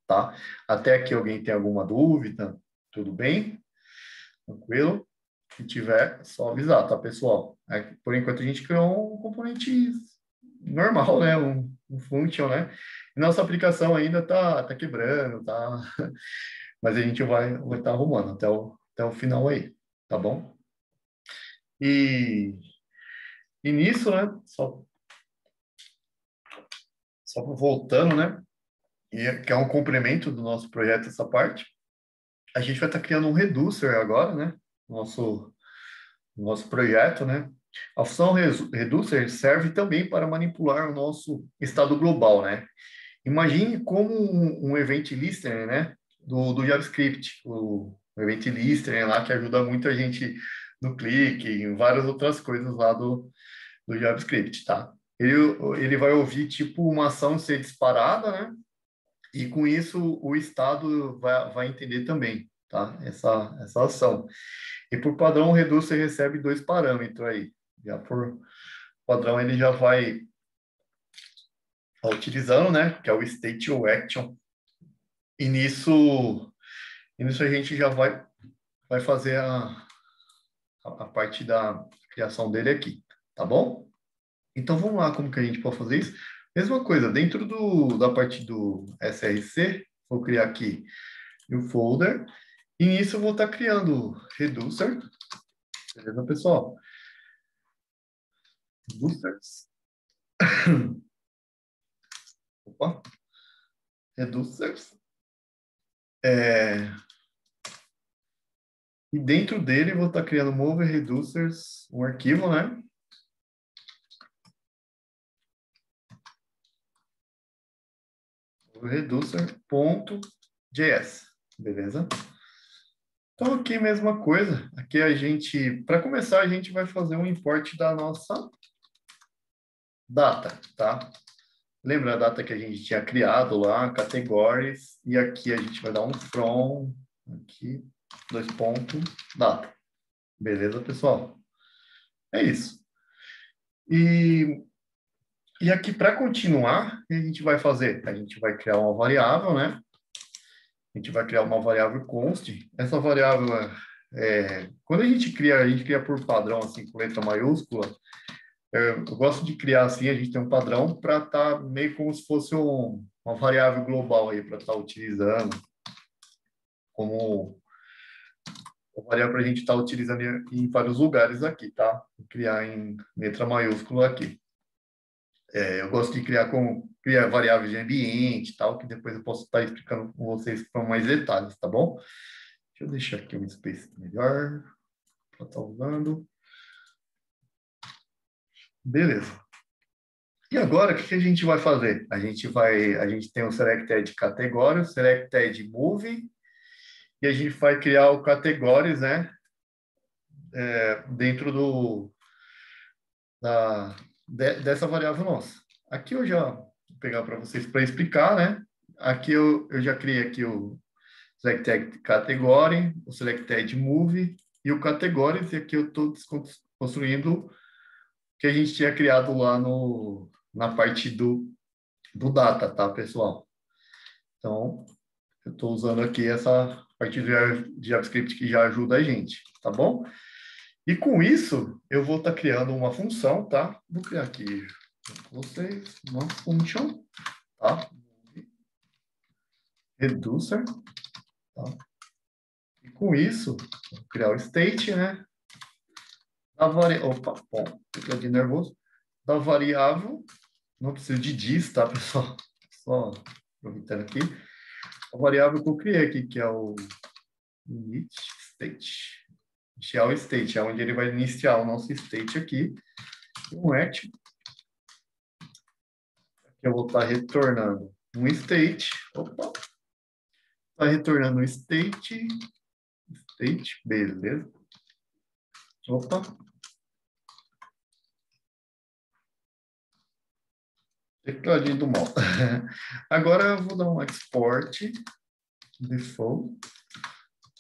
tá? Até aqui alguém tem alguma dúvida? Tudo bem? Tranquilo? Se tiver, só avisar, tá, pessoal? É, por enquanto a gente criou um componente normal, né? Um, um function, né? Nossa aplicação ainda tá, tá quebrando, tá? Mas a gente vai vai estar tá arrumando até o, até o final aí, tá bom? E, e nisso, né? Só, só voltando, né? E, que é um complemento do nosso projeto essa parte. A gente vai estar tá criando um reducer agora, né? Nosso nosso projeto, né? A função reducer serve também para manipular o nosso estado global, né? Imagine como um, um event listener, né? Do, do JavaScript, o, o event listener lá que ajuda muito a gente no clique, em várias outras coisas lá do, do JavaScript, tá? Ele, ele vai ouvir tipo uma ação ser disparada, né? E com isso o estado vai, vai entender também, tá? Essa, essa ação. E por padrão, o reducer recebe dois parâmetros aí. Já por padrão, ele já vai utilizando, né? Que é o state ou action. E nisso, e nisso a gente já vai, vai fazer a, a, parte da criação dele aqui, tá bom? Então vamos lá, como que a gente pode fazer isso? Mesma coisa, dentro do, da parte do SRC, vou criar aqui o folder e nisso eu vou estar criando reducer. Beleza, pessoal? Reducers. Opa. Reducers. É... E dentro dele, vou estar criando Move Reducers, um arquivo, né? Reducer.js, beleza? Então, aqui mesma coisa. Aqui a gente, para começar, a gente vai fazer um import da nossa data, tá? Lembra a data que a gente tinha criado lá, categories, e aqui a gente vai dar um from, aqui, dois pontos, data. Beleza, pessoal? É isso. E, e aqui, para continuar, a gente vai fazer? A gente vai criar uma variável, né? A gente vai criar uma variável const. Essa variável, é, quando a gente cria, a gente cria por padrão, assim, com letra maiúscula, eu, gosto de criar assim, a gente tem um padrão para estar tá meio como se fosse um, uma variável global aí para estar tá utilizando como uma variável para a gente estar tá utilizando em vários lugares aqui, tá? Criar em letra maiúscula aqui. É, eu gosto de criar com criar variáveis de ambiente tal, que depois eu posso estar explicando com vocês com mais detalhes, tá bom? Deixa eu deixar aqui um space melhor para estar usando. Beleza. E agora, o que, a gente vai fazer? A gente vai, a gente tem o selected category, selected movie, e a gente vai criar o categories, né? É, dentro do da, de, dessa variável nossa. Aqui eu já vou pegar para vocês para explicar, né? Aqui eu, eu já criei aqui o selected category, o selected movie e o categories, e aqui eu estou construindo que a gente tinha criado lá no, na parte do, do data, tá, pessoal? Então, eu estou usando aqui essa parte de JavaScript que já ajuda a gente, tá bom? E com isso, eu vou estar tá criando uma função, tá? Vou criar aqui com vocês uma function, tá? Reducer, tá? E com isso, vou criar o state, né? Da variável, opa, bom, fica nervoso, da variável, não precisa de diz, tá, pessoal? Só aproveitando aqui, a variável que eu criei aqui, que é o init state. Initial state, é onde ele vai iniciar o nosso state aqui, um at. Aqui eu vou estar retornando um state, opa, está retornando um state, state, beleza. Opa, Tecladinho do mal. Agora eu vou dar um export default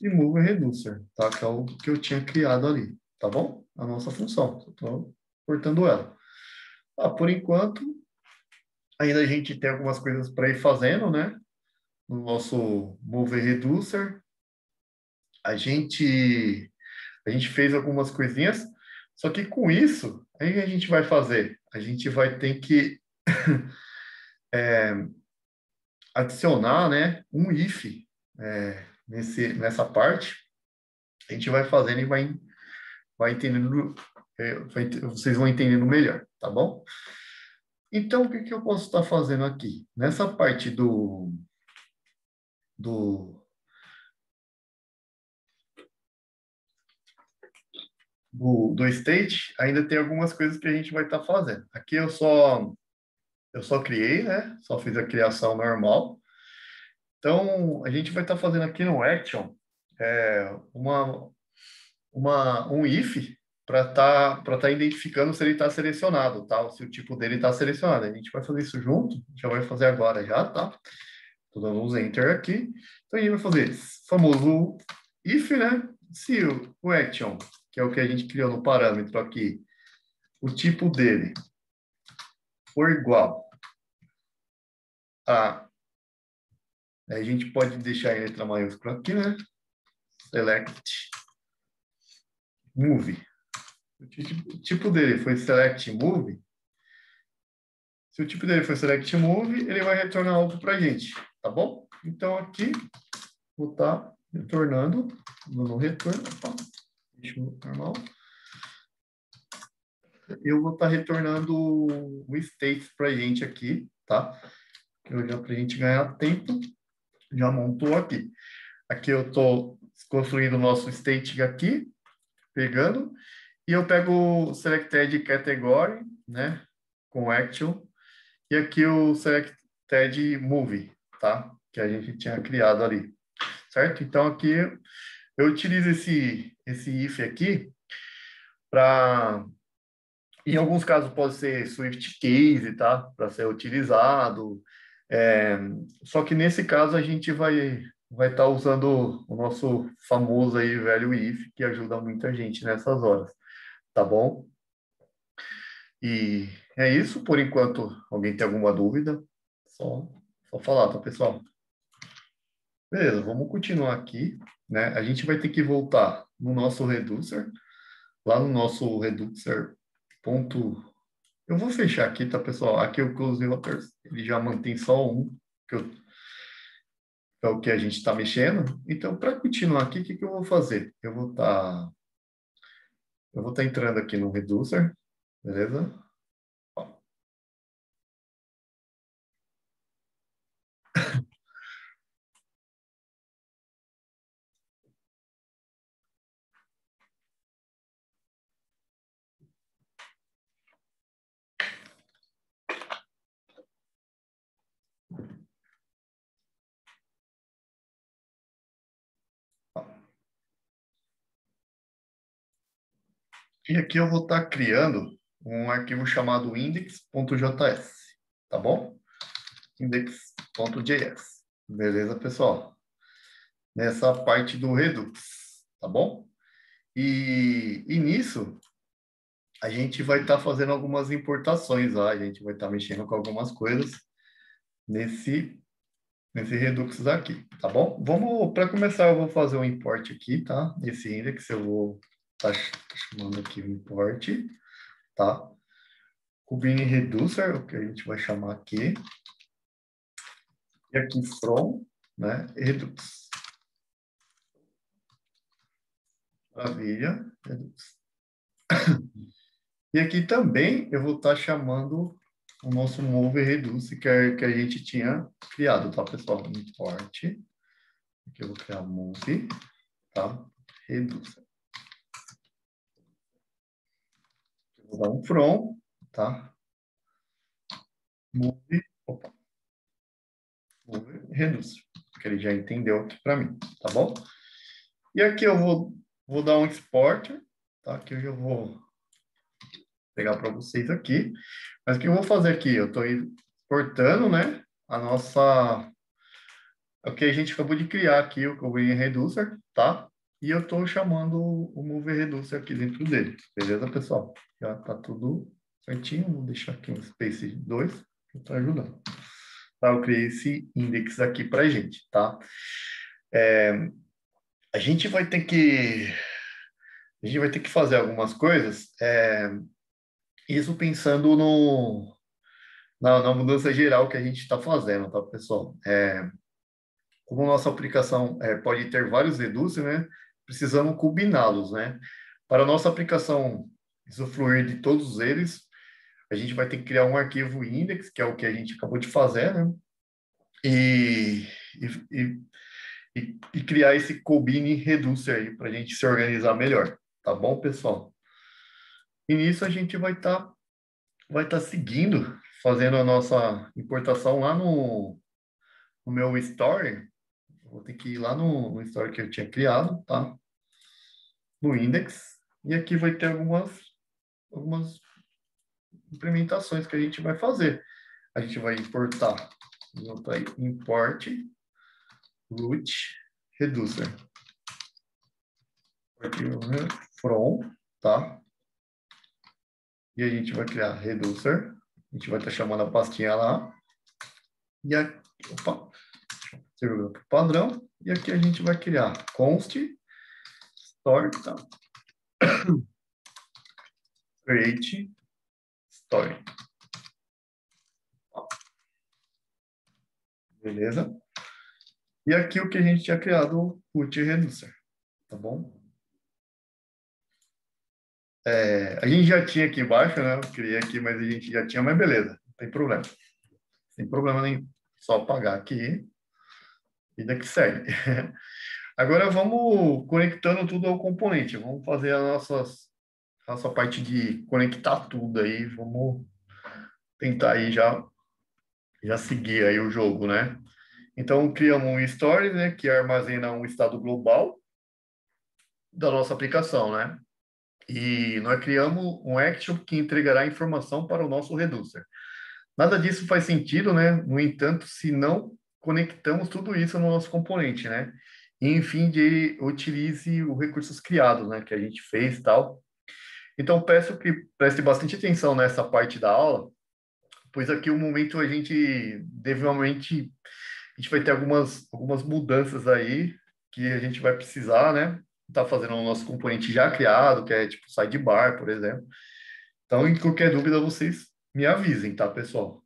e move reducer, tá? Que é o que eu tinha criado ali, tá bom? A nossa função. Estou cortando ela. Ah, por enquanto, ainda a gente tem algumas coisas para ir fazendo, né? No nosso move reducer. A gente, a gente fez algumas coisinhas, só que com isso, aí a gente vai fazer? A gente vai ter que é, adicionar né, um if é, nesse, nessa parte, a gente vai fazendo e vai, vai entendendo, é, vai, vocês vão entendendo melhor, tá bom? Então, o que, que eu posso estar fazendo aqui? Nessa parte do, do do, do state, ainda tem algumas coisas que a gente vai estar fazendo. Aqui eu só eu só criei, né? Só fiz a criação normal. Então, a gente vai estar tá fazendo aqui no Action é, uma, uma, um if para estar tá, tá identificando se ele está selecionado, tá? Se o tipo dele está selecionado. A gente vai fazer isso junto, já vai fazer agora já, tá? Dando uns enter aqui. Então, a gente vai fazer famoso if, né? Se o, o action, que é o que a gente criou no parâmetro aqui, o tipo dele for igual a. A gente pode deixar em letra maiúscula aqui, né? Select move. O tipo dele foi select move. Se o tipo dele for select move, ele vai retornar algo para a gente, tá bom? Então aqui vou estar tá retornando no retorno, deixa eu normal eu vou estar tá retornando o state para a gente aqui, tá? Que para a gente ganhar tempo, já montou aqui. Aqui eu estou construindo o nosso state aqui, pegando, e eu pego o selected category, né, com action, e aqui o selected move, tá? Que a gente tinha criado ali, certo? Então aqui eu utilizo esse esse if aqui para em alguns casos pode ser Swift case, tá? Para ser utilizado. É, só que nesse caso a gente vai vai estar tá usando o nosso famoso aí velho if que ajuda muita gente nessas horas, tá bom? E é isso por enquanto. Alguém tem alguma dúvida? Só só falar, tá, pessoal? Beleza, vamos continuar aqui, né? A gente vai ter que voltar no nosso reducer, lá no nosso reducer ponto... Eu vou fechar aqui, tá, pessoal? Aqui o close routers, ele já mantém só um, que eu... é o que a gente está mexendo. Então, para continuar aqui, o que, que eu vou fazer? Eu vou estar... Tá... Eu vou estar tá entrando aqui no reducer, beleza? E aqui eu vou estar criando um arquivo chamado index.js, tá bom? index.js. Beleza, pessoal? Nessa parte do Redux, tá bom? E, e nisso, a gente vai estar fazendo algumas importações lá, a gente vai estar mexendo com algumas coisas nesse, nesse Redux aqui, tá bom? Vamos, para começar, eu vou fazer um import aqui, tá? Esse index eu vou tá chamando aqui o import, tá? Cubine Reducer, o que a gente vai chamar aqui. E aqui from, né? Redux. Maravilha, Redux. E aqui também eu vou estar tá chamando o nosso move reduce que, é, que a gente tinha criado, tá, pessoal? Import. Aqui eu vou criar move, tá? Reduce. Vou dar um from, tá? Move, opa. Move, reduz, que ele já entendeu aqui para mim, tá bom? E aqui eu vou, vou dar um export, tá? Que eu já vou pegar para vocês aqui. Mas o que eu vou fazer aqui? Eu estou exportando, né? A nossa... O que a gente acabou de criar aqui, o Covariant Reducer, tá? E eu estou chamando o Move Reducer aqui dentro dele. Beleza, pessoal? Já está tudo certinho. Vou deixar aqui um Space 2 que está ajudando. Tá, eu criei esse index aqui para a gente, tá? É, a gente vai ter que a gente vai ter que fazer algumas coisas, é, isso pensando no, na, na, mudança geral que a gente está fazendo, tá, pessoal? É, como nossa aplicação é, pode ter vários reduces, né? Precisamos combiná-los, né? Para nossa aplicação usufruir de todos eles, a gente vai ter que criar um arquivo index, que é o que a gente acabou de fazer, né? E, e, e, e criar esse Cobine Reducer aí para a gente se organizar melhor, tá bom, pessoal? E nisso a gente vai estar tá, vai tá seguindo, fazendo a nossa importação lá no, no meu Story, Vou ter que ir lá no, no story que eu tinha criado, tá? No index. E aqui vai ter algumas, algumas implementações que a gente vai fazer. A gente vai importar, aí, import root reducer. From, tá? E a gente vai criar reducer. A gente vai estar tá chamando a pastinha lá. E aqui, opa, padrão, e aqui a gente vai criar const story, tá? create story. Beleza? E aqui o que a gente tinha criado, o put reducer, tá bom? É, a gente já tinha aqui embaixo, né? Eu criei aqui, mas a gente já tinha, mas beleza, não tem problema. Sem problema nem só apagar aqui Vida que segue. Agora vamos conectando tudo ao componente. Vamos fazer a nossas, nossa parte de conectar tudo aí. Vamos tentar aí já, já seguir aí o jogo, né? Então, criamos um story, né, que armazena um estado global da nossa aplicação, né? E nós criamos um action que entregará informação para o nosso reducer. Nada disso faz sentido, né? No entanto, se não conectamos tudo isso no nosso componente, né? Enfim, de utilize os recursos criados, né? Que a gente fez e tal. Então, peço que preste bastante atenção nessa parte da aula, pois aqui o momento a gente devidamente a gente vai ter algumas algumas mudanças aí que a gente vai precisar, né? Tá fazendo o nosso componente já criado, que é tipo sidebar, por exemplo. Então, em qualquer dúvida, vocês me avisem, tá, pessoal?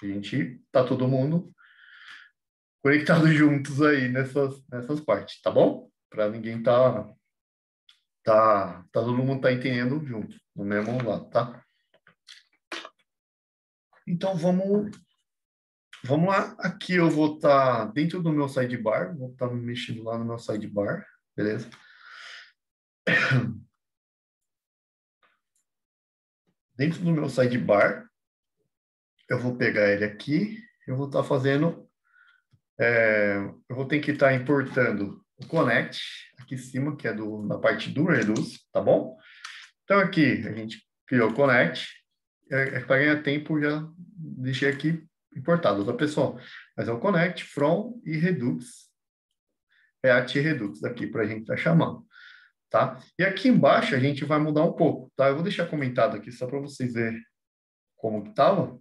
A gente tá todo mundo conectado juntos aí nessas, nessas partes, tá bom? Para ninguém tá, tá, tá todo mundo tá entendendo junto, no mesmo lado, tá? Então vamos, vamos lá. Aqui eu vou estar tá dentro do meu sidebar, vou estar tá mexendo lá no meu sidebar, beleza? Dentro do meu sidebar, eu vou pegar ele aqui, eu vou estar tá fazendo é, eu vou ter que estar tá importando o connect aqui em cima, que é do, na parte do Reduz, tá bom? Então aqui a gente criou o connect, é, é para ganhar tempo já deixei aqui importado, tá pessoal? Mas é o connect, from e redux, React e redux aqui para a gente estar tá chamando, tá? E aqui embaixo a gente vai mudar um pouco, tá? Eu vou deixar comentado aqui só para vocês verem como que estava.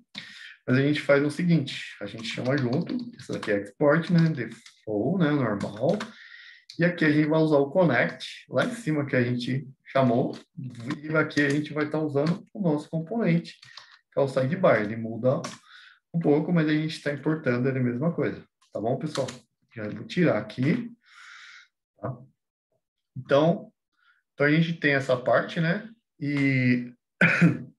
Mas a gente faz o seguinte, a gente chama junto, isso aqui é export, né, default, né, normal, e aqui a gente vai usar o connect, lá em cima que a gente chamou, e aqui a gente vai estar tá usando o nosso componente, que é o sidebar, ele muda um pouco, mas a gente está importando ele a mesma coisa, tá bom, pessoal? Já vou tirar aqui, tá? Então, então a gente tem essa parte, né, e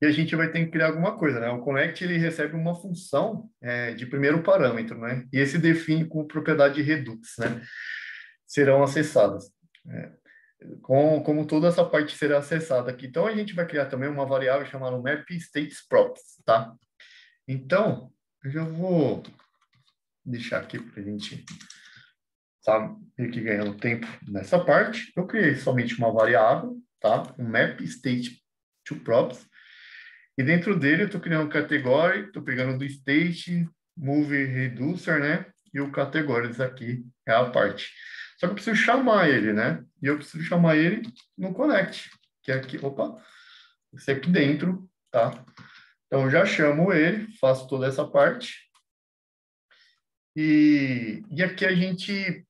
e a gente vai ter que criar alguma coisa, né? O Connect ele recebe uma função é, de primeiro parâmetro, né? E esse define com propriedade Redux, né? Serão acessadas. É, com, como toda essa parte será acessada aqui. Então, a gente vai criar também uma variável chamada map states props, tá? Então, eu já vou deixar aqui para a gente tá meio que ganhando tempo nessa parte. Eu criei somente uma variável, tá? Um map state to props e dentro dele eu estou criando category, estou pegando do state, move reducer, né? E o categories aqui é a parte. Só que eu preciso chamar ele, né? E eu preciso chamar ele no connect, que é aqui, opa, esse aqui dentro, tá? Então eu já chamo ele, faço toda essa parte. E, e aqui a gente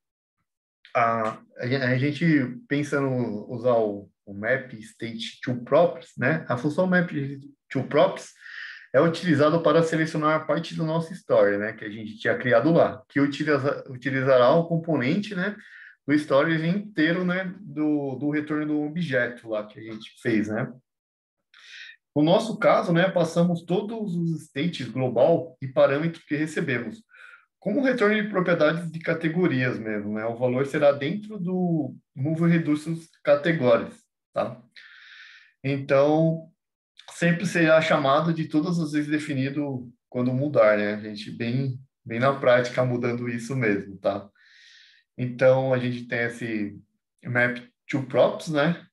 a, a gente pensando usar o, o map state to props, né? A função map to props é utilizado para selecionar parte do nosso story, né, que a gente tinha criado lá, que utiliza, utilizará o componente, né, do story inteiro, né, do, do retorno do objeto lá que a gente fez, né. No nosso caso, né, passamos todos os states global e parâmetros que recebemos. Como retorno de propriedades de categorias mesmo, né, o valor será dentro do Move Reduces Categories, tá? Então, sempre será chamado de todas as vezes definido quando mudar, né? A gente bem, bem na prática mudando isso mesmo, tá? Então, a gente tem esse map to props, né?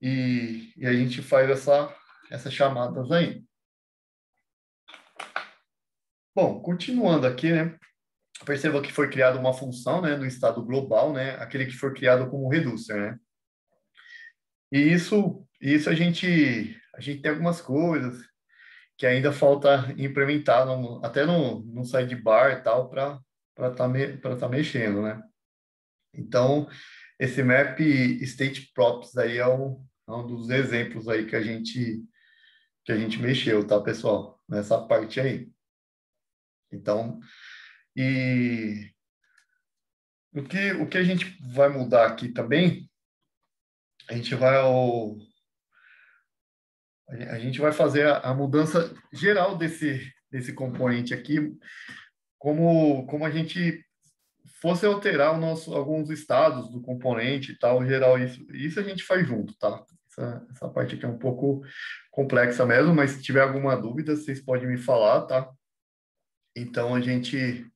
E, e a gente faz essa, essas chamadas aí. Bom, continuando aqui, né? Perceba que foi criada uma função, né, no estado global, né, aquele que foi criado como reducer, né? E isso, isso a gente a gente tem algumas coisas que ainda falta implementar, no, até no, no sidebar e tal, para estar tá me, tá mexendo, né? Então, esse map state props aí é um, é um dos exemplos aí que a gente que a gente mexeu, tá, pessoal? Nessa parte aí. Então, e o que, o que a gente vai mudar aqui também, a gente vai ao, a gente vai fazer a, mudança geral desse, desse componente aqui, como, como a gente fosse alterar nosso, alguns estados do componente e tal, geral, isso, isso a gente faz junto, tá? Essa, essa parte aqui é um pouco complexa mesmo, mas se tiver alguma dúvida, vocês podem me falar, tá? Então, a gente,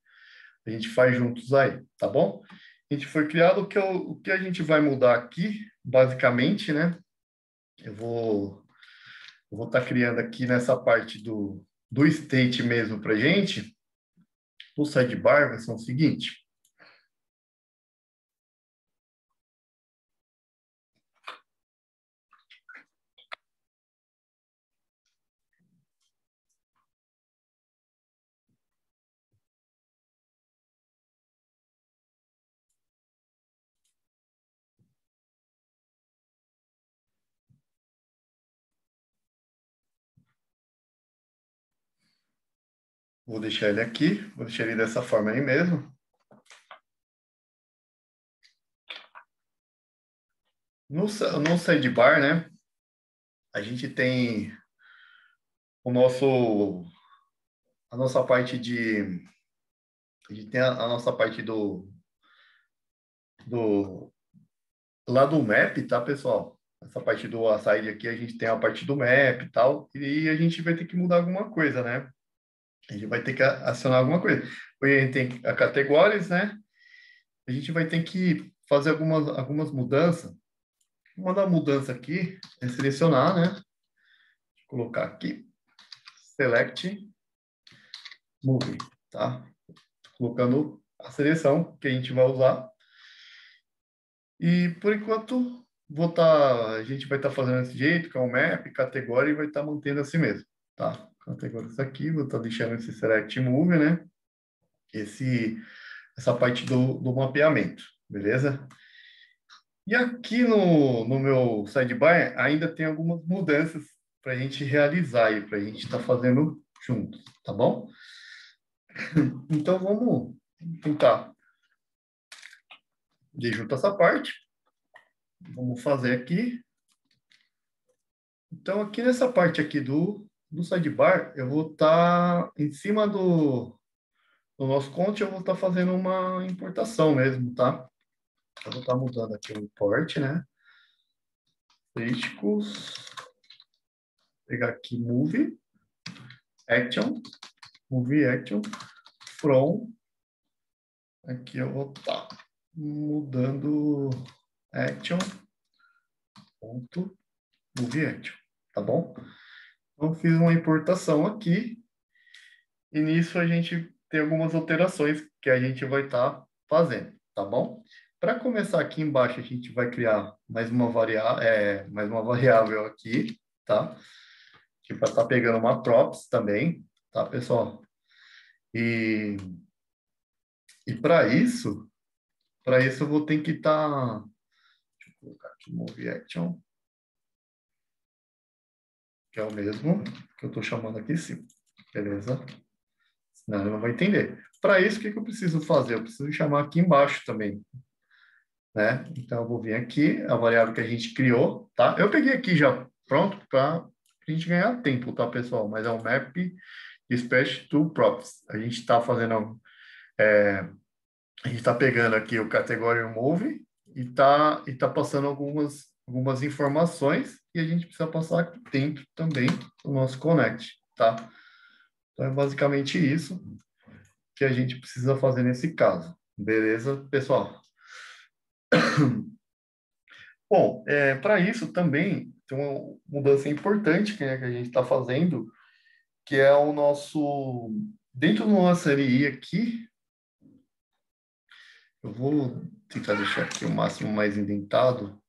a gente faz juntos aí, tá bom? A gente foi criado, o que, eu, o que a gente vai mudar aqui, basicamente, né? Eu vou eu vou estar criando aqui nessa parte do, do state mesmo para gente. O sidebar vai ser o seguinte. Vou deixar ele aqui, vou deixar ele dessa forma aí mesmo. No, no sidebar, né, a gente tem o nosso, a nossa parte de, a gente tem a, a nossa parte do, do, lá do map, tá, pessoal? Essa parte do aside aqui, a gente tem a parte do map e tal, e a gente vai ter que mudar alguma coisa, né? A gente vai ter que acionar alguma coisa. a gente tem a categorias, né? A gente vai ter que fazer algumas, algumas mudanças. Uma da mudança aqui é selecionar, né? Vou colocar aqui, select, move, tá? Colocando a seleção que a gente vai usar. E, por enquanto, vou tá, a gente vai estar tá fazendo desse jeito, que é o map, categoria, e vai estar tá mantendo assim mesmo, tá? Categorias aqui, vou estar deixando esse select move, né? Esse, essa parte do, do mapeamento, beleza? E aqui no, no meu sidebar ainda tem algumas mudanças para a gente realizar e para a gente estar tá fazendo juntos, tá bom? Então vamos tentar junto essa parte. Vamos fazer aqui. Então aqui nessa parte aqui do no sidebar, eu vou estar tá em cima do, do nosso conte, eu vou estar tá fazendo uma importação mesmo, tá? Eu vou estar tá mudando aqui o import, né? Críticos. Pegar aqui move, action, move action, from. Aqui eu vou estar tá mudando action, ponto, move action, tá bom? Então, fiz uma importação aqui e nisso a gente tem algumas alterações que a gente vai estar tá fazendo, tá bom? Para começar aqui embaixo, a gente vai criar mais uma, variável, é, mais uma variável aqui, tá? Que vai estar tá pegando uma props também, tá, pessoal? E, e para isso, para isso eu vou ter que estar... Tá, deixa eu colocar aqui, move action que é o mesmo que eu estou chamando aqui sim, beleza? Senão ele não vai entender. Para isso, o que, que eu preciso fazer? Eu preciso chamar aqui embaixo também, né? Então, eu vou vir aqui, a variável que a gente criou, tá? Eu peguei aqui já pronto para a gente ganhar tempo, tá, pessoal? Mas é um map dispatch to props. A gente está fazendo, é, a gente está pegando aqui o category move e está e tá passando algumas algumas informações e a gente precisa passar dentro também o nosso connect, tá? Então é basicamente isso que a gente precisa fazer nesse caso. Beleza, pessoal? Bom, é, para isso também tem uma mudança importante que, né, que a gente está fazendo, que é o nosso... Dentro do nosso LI aqui, eu vou tentar deixar aqui o máximo mais indentado,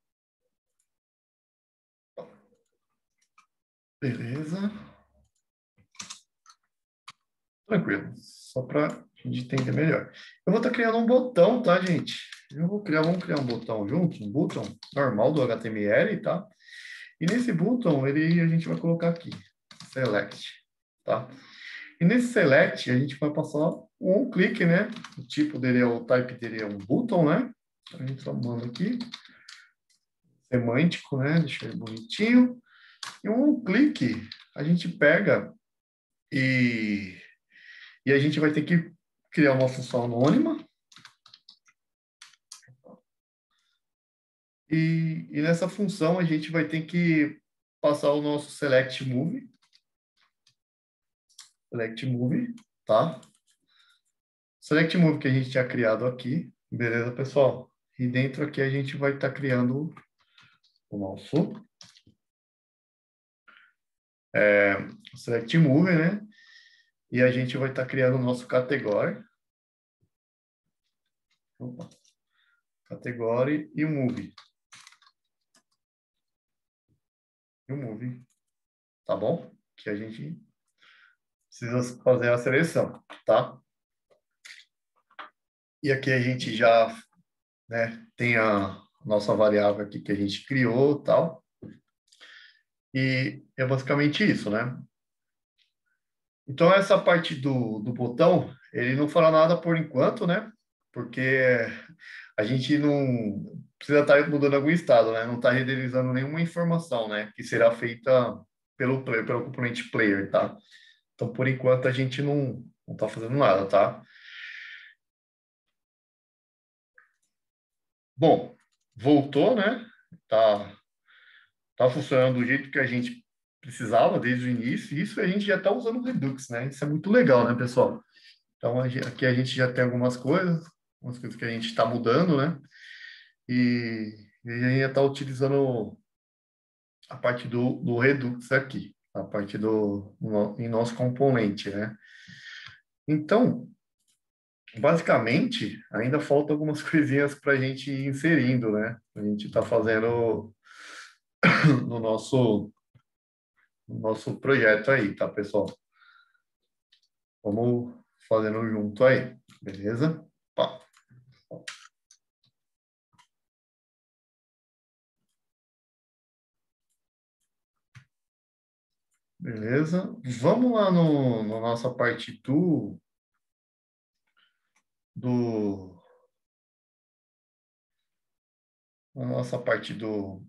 Beleza. Tranquilo. Só para a gente entender melhor. Eu vou estar tá criando um botão, tá, gente? Eu vou criar, vamos criar um botão junto, um botão normal do HTML, tá? E nesse botão, ele, a gente vai colocar aqui, select, tá? E nesse select, a gente vai passar um clique, né? O tipo dele é, o type dele é um button, né? A gente está manda aqui, semântico, né? Deixa ele bonitinho. E um clique, a gente pega e, e a gente vai ter que criar uma função anônima. E, e nessa função a gente vai ter que passar o nosso select move. Select move, tá? Select move que a gente tinha criado aqui. Beleza, pessoal? E dentro aqui a gente vai estar tá criando o nosso é, select move, né? E a gente vai estar tá criando o nosso category. Opa. Category e move. E o move. Tá bom? Que a gente precisa fazer a seleção, tá? E aqui a gente já né, tem a nossa variável aqui que a gente criou tal. E é basicamente isso, né? Então, essa parte do, do botão, ele não fala nada por enquanto, né? Porque a gente não precisa estar tá mudando algum estado, né? Não está renderizando nenhuma informação, né? Que será feita pelo, pelo componente player, tá? Então, por enquanto, a gente não está fazendo nada, tá? Bom, voltou, né? Tá, tá funcionando do jeito que a gente precisava desde o início. Isso a gente já está usando o Redux, né? Isso é muito legal, né, pessoal? Então, aqui a gente já tem algumas coisas, algumas coisas que a gente está mudando, né? E, e a gente já está utilizando a parte do, do Redux aqui, a parte do em nosso componente, né? Então, basicamente, ainda falta algumas coisinhas para a gente ir inserindo, né? A gente está fazendo no nosso, no nosso projeto aí, tá, pessoal? Vamos fazendo junto aí, beleza? Pá. Beleza? Vamos lá no, no nossa parte do do a nossa parte do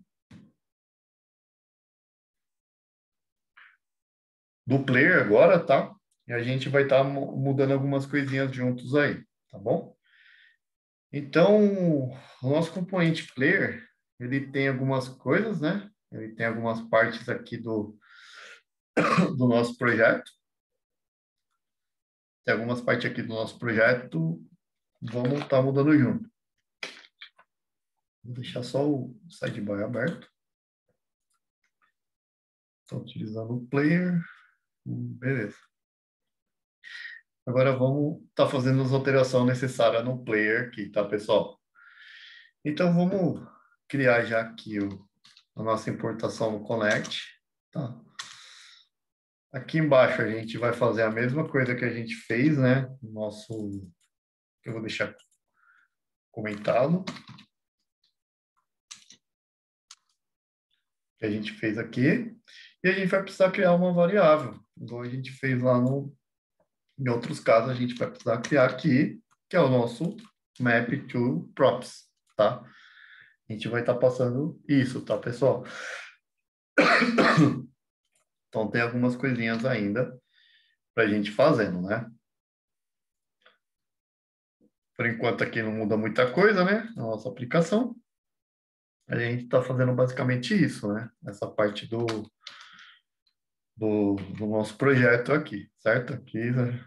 do player agora, tá? E a gente vai estar tá mudando algumas coisinhas juntos aí, tá bom? Então, o nosso componente player, ele tem algumas coisas, né? Ele tem algumas partes aqui do, do nosso projeto. Tem algumas partes aqui do nosso projeto vamos estar tá mudando junto. Vou deixar só o sidebar aberto. Estou utilizando o player. Beleza. Agora vamos estar tá fazendo as alterações necessárias no player aqui, tá, pessoal? Então vamos criar já aqui o, a nossa importação no Connect. Tá? Aqui embaixo a gente vai fazer a mesma coisa que a gente fez, né? Nosso eu vou deixar comentado. Que a gente fez aqui. E a gente vai precisar criar uma variável. Igual a gente fez lá no... Em outros casos, a gente vai precisar criar aqui, que é o nosso map to props, tá? A gente vai estar tá passando isso, tá, pessoal? Então, tem algumas coisinhas ainda para a gente fazendo, né? Por enquanto aqui não muda muita coisa, né? A nossa aplicação. A gente está fazendo basicamente isso, né? Essa parte do, do, do, nosso projeto aqui, certo? Aqui né?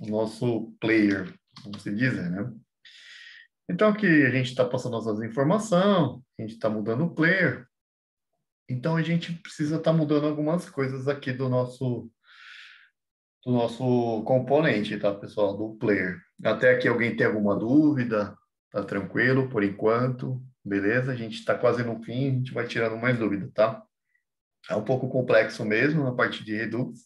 o nosso player, vamos dizer, né? Então aqui a gente está passando as informações, a gente está mudando o player. Então a gente precisa estar tá mudando algumas coisas aqui do nosso do nosso componente, tá, pessoal? Do player. Até aqui alguém tem alguma dúvida? Tá tranquilo por enquanto? Beleza? A gente está quase no fim, a gente vai tirando mais dúvida, tá? É um pouco complexo mesmo na parte de Redux,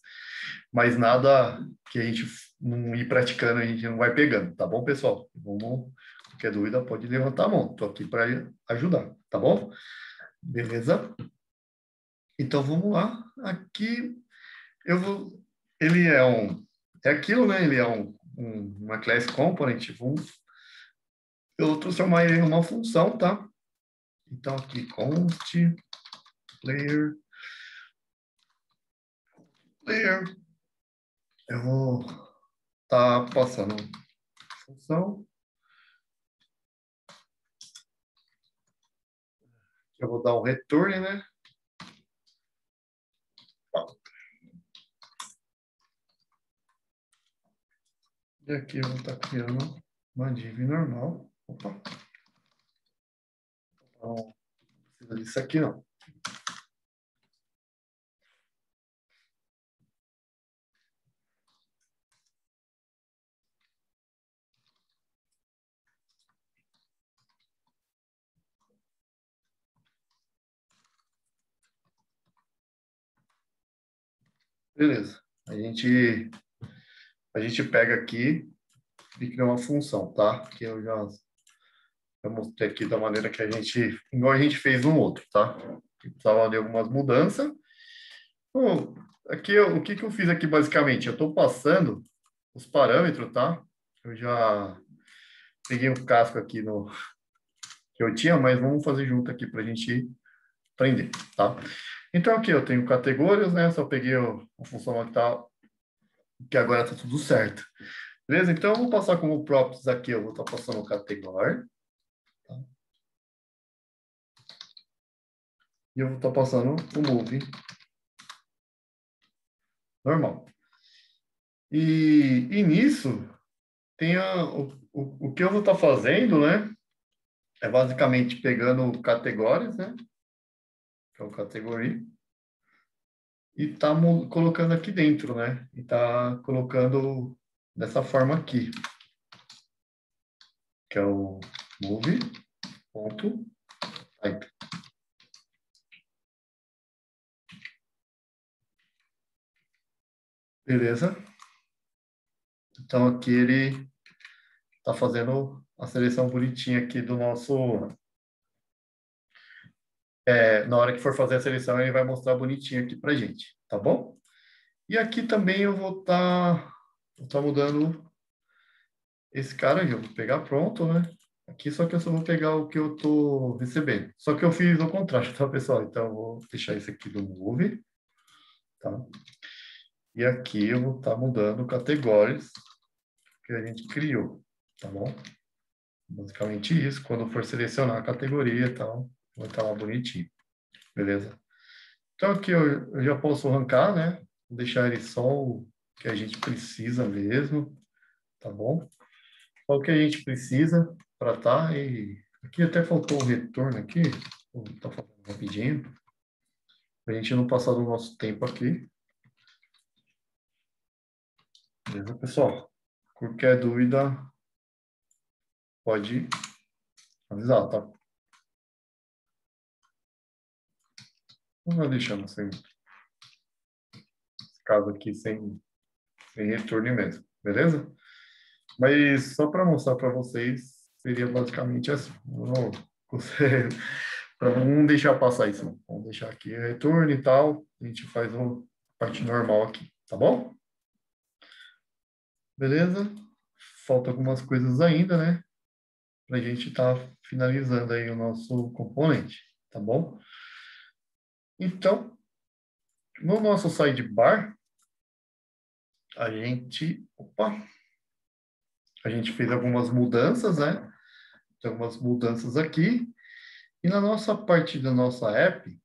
mas nada que a gente não ir praticando, a gente não vai pegando, tá bom, pessoal? Vamos, qualquer dúvida pode levantar a mão, estou aqui para ajudar, tá bom? Beleza? Então vamos lá. Aqui eu vou ele é um é aquilo, né? Ele é um, um uma class component. Vamos eu ele em uma função, tá? Então aqui const player player eu vou tá passando função. Eu vou dar um return, né? E aqui eu vou estar criando uma div normal. Opa. Não precisa disso aqui, não. Beleza. A gente, a gente pega aqui e cria uma função, tá? Que eu já, já mostrei aqui da maneira que a gente, igual a gente fez no outro, tá? Que precisava de algumas mudanças. Bom, aqui, eu, o que, que eu fiz aqui basicamente? Eu estou passando os parâmetros, tá? Eu já peguei um casco aqui no que eu tinha, mas vamos fazer junto aqui para a gente aprender, tá? Então, aqui eu tenho categorias, né? Só peguei a função que tá, que agora está tudo certo. Beleza? Então, eu vou passar como props aqui, eu vou estar tá passando o category. Tá? E eu vou estar tá passando o move. Normal. E, e nisso, tem a, o, o, o que eu vou estar tá fazendo, né? É basicamente pegando categorias, né? Que é o category, e está colocando aqui dentro, né? E está colocando dessa forma aqui, que é o move ponto type. Beleza? Então aqui ele está fazendo a seleção bonitinha aqui do nosso é, na hora que for fazer a seleção, ele vai mostrar bonitinho aqui para gente, tá bom? E aqui também eu vou estar tá, tá mudando esse cara aqui, eu vou pegar pronto, né? Aqui só que eu só vou pegar o que eu tô recebendo. Só que eu fiz o contrário, tá, pessoal? Então eu vou deixar esse aqui do Move, tá? E aqui eu vou estar tá mudando categorias que a gente criou, tá bom? Basicamente isso, quando for selecionar a categoria e tal, Vai estar lá bonitinho. Beleza? Então aqui eu, eu já posso arrancar, né? Vou deixar ele só o que a gente precisa mesmo. Tá bom? Só o que a gente precisa para tá. E aqui até faltou o retorno aqui. Vou tá falando rapidinho. Para a gente não passar do nosso tempo aqui. Beleza, pessoal? Qualquer dúvida, pode avisar, tá? Vamos deixando sem caso aqui sem, sem retorno mesmo, beleza? Mas só para mostrar para vocês, seria basicamente assim. Para não deixar passar isso, vamos deixar aqui retorno e tal. A gente faz a parte normal aqui, tá bom? Beleza? Falta algumas coisas ainda, né? Para a gente estar tá finalizando aí o nosso componente, tá bom? Então, no nosso sidebar, a gente, opa, a gente fez algumas mudanças, né? Tem algumas mudanças aqui. E na nossa parte da nossa app,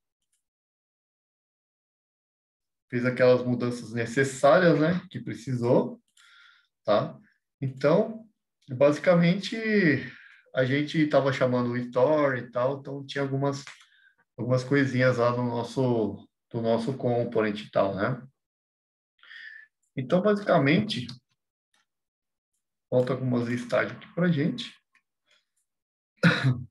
fez aquelas mudanças necessárias, né? Que precisou, tá? Então, basicamente, a gente estava chamando o store e tal, então tinha algumas algumas coisinhas lá no nosso, do nosso componente e tal, né? Então, basicamente, falta algumas estágios aqui para gente.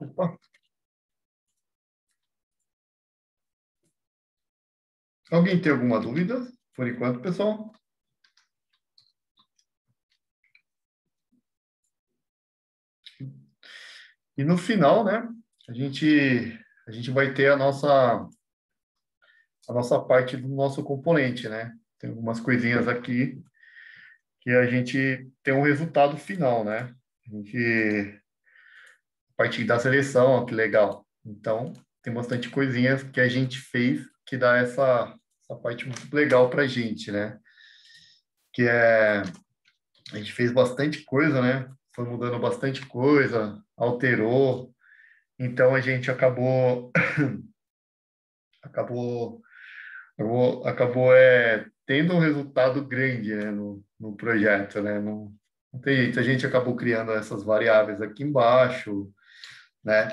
Opa. Alguém tem alguma dúvida? Por enquanto, pessoal? E no final, né, a gente, a gente vai ter a nossa, a nossa parte do nosso componente, né? Tem algumas coisinhas aqui que a gente tem um resultado final, né? A gente, parte da seleção, ó, que legal. Então, tem bastante coisinhas que a gente fez que dá essa, essa parte muito legal para a gente, né? Que é... A gente fez bastante coisa, né? Foi mudando bastante coisa, alterou. Então, a gente acabou... acabou... Acabou, acabou é, tendo um resultado grande né, no, no projeto, né? Não, não tem jeito, a gente acabou criando essas variáveis aqui embaixo, né?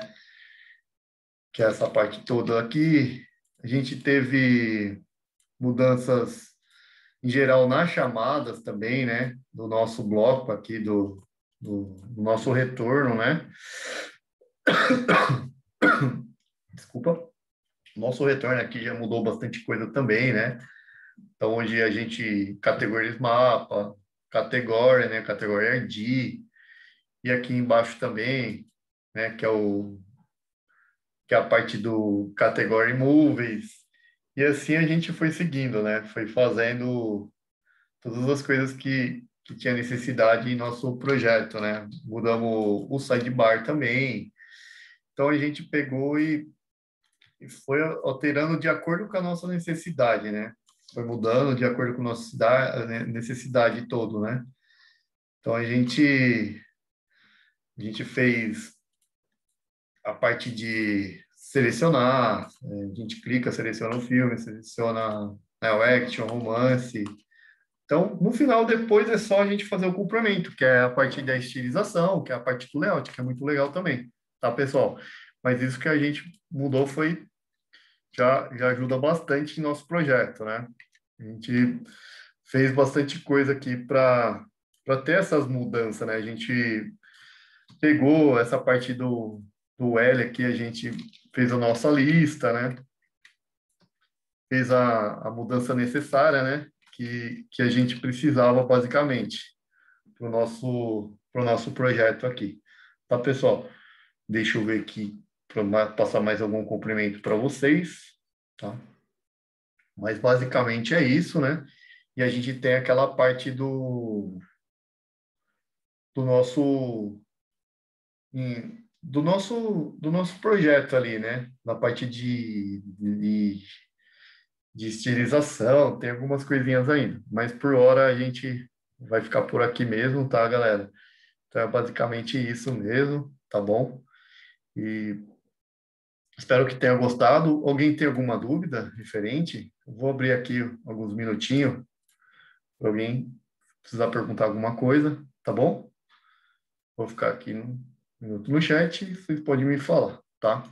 Que é essa parte toda aqui. A gente teve mudanças em geral nas chamadas também, né? Do nosso bloco aqui, do, do, do nosso retorno, né? Desculpa. Nosso retorno aqui já mudou bastante coisa também, né? Então, hoje a gente categoriza mapa, categoria, né? Categoria ID. E aqui embaixo também, né? Que é o que é a parte do category movies. E assim a gente foi seguindo, né? Foi fazendo todas as coisas que, que tinha necessidade em nosso projeto, né? Mudamos o sidebar também. Então a gente pegou e, e foi alterando de acordo com a nossa necessidade, né? Foi mudando de acordo com a nossa né, necessidade todo, né? Então a gente a gente fez a parte de selecionar, é, a gente clica, seleciona o filme, seleciona né, o action, romance. Então, no final, depois é só a gente fazer o complemento, que é a parte da estilização, que é a parte do layout, que é muito legal também, tá, pessoal? Mas isso que a gente mudou foi já, já ajuda bastante em nosso projeto, né? A gente fez bastante coisa aqui para ter essas mudanças, né? A gente pegou essa parte do, do L aqui, a gente fez a nossa lista, né? Fez a, a mudança necessária, né? Que, que a gente precisava, basicamente, para o nosso, pro nosso projeto aqui. Tá, pessoal? Deixa eu ver aqui, para passar mais algum cumprimento para vocês, tá? Mas, basicamente, é isso, né? E a gente tem aquela parte do, do nosso do nosso do nosso projeto ali, né? Na parte de, de, de estilização, tem algumas coisinhas ainda, mas por hora a gente vai ficar por aqui mesmo, tá, galera? Então é basicamente isso mesmo, tá bom? E espero que tenha gostado. Alguém tem alguma dúvida diferente? vou abrir aqui alguns minutinhos para alguém precisar perguntar alguma coisa, tá bom? Vou ficar aqui no minuto no chat, vocês podem me falar, tá?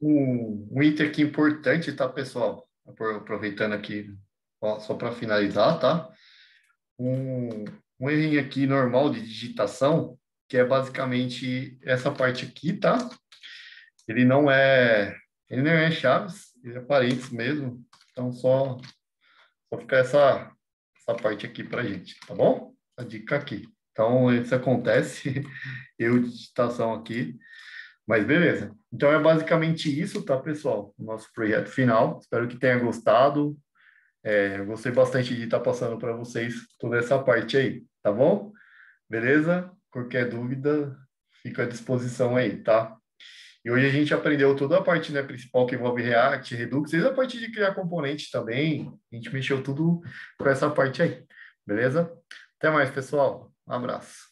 Um, um item aqui importante, tá, pessoal? Aproveitando aqui, ó, só para finalizar, tá? Um, um errinho aqui normal de digitação, que é basicamente essa parte aqui, tá? Ele não é, ele não é chaves, ele é parênteses mesmo. Então, só, só fica essa, essa parte aqui para gente, tá bom? A dica aqui. Então, isso acontece, eu digitação aqui, mas beleza. Então é basicamente isso, tá, pessoal? O nosso projeto final. Espero que tenha gostado. É, gostei bastante de estar passando para vocês toda essa parte aí, tá bom? Beleza? Qualquer dúvida, fica à disposição aí, tá? E hoje a gente aprendeu toda a parte né, principal que envolve React, Redux, e a parte de criar componentes também. A gente mexeu tudo com essa parte aí, beleza? Até mais, pessoal. Um abraço.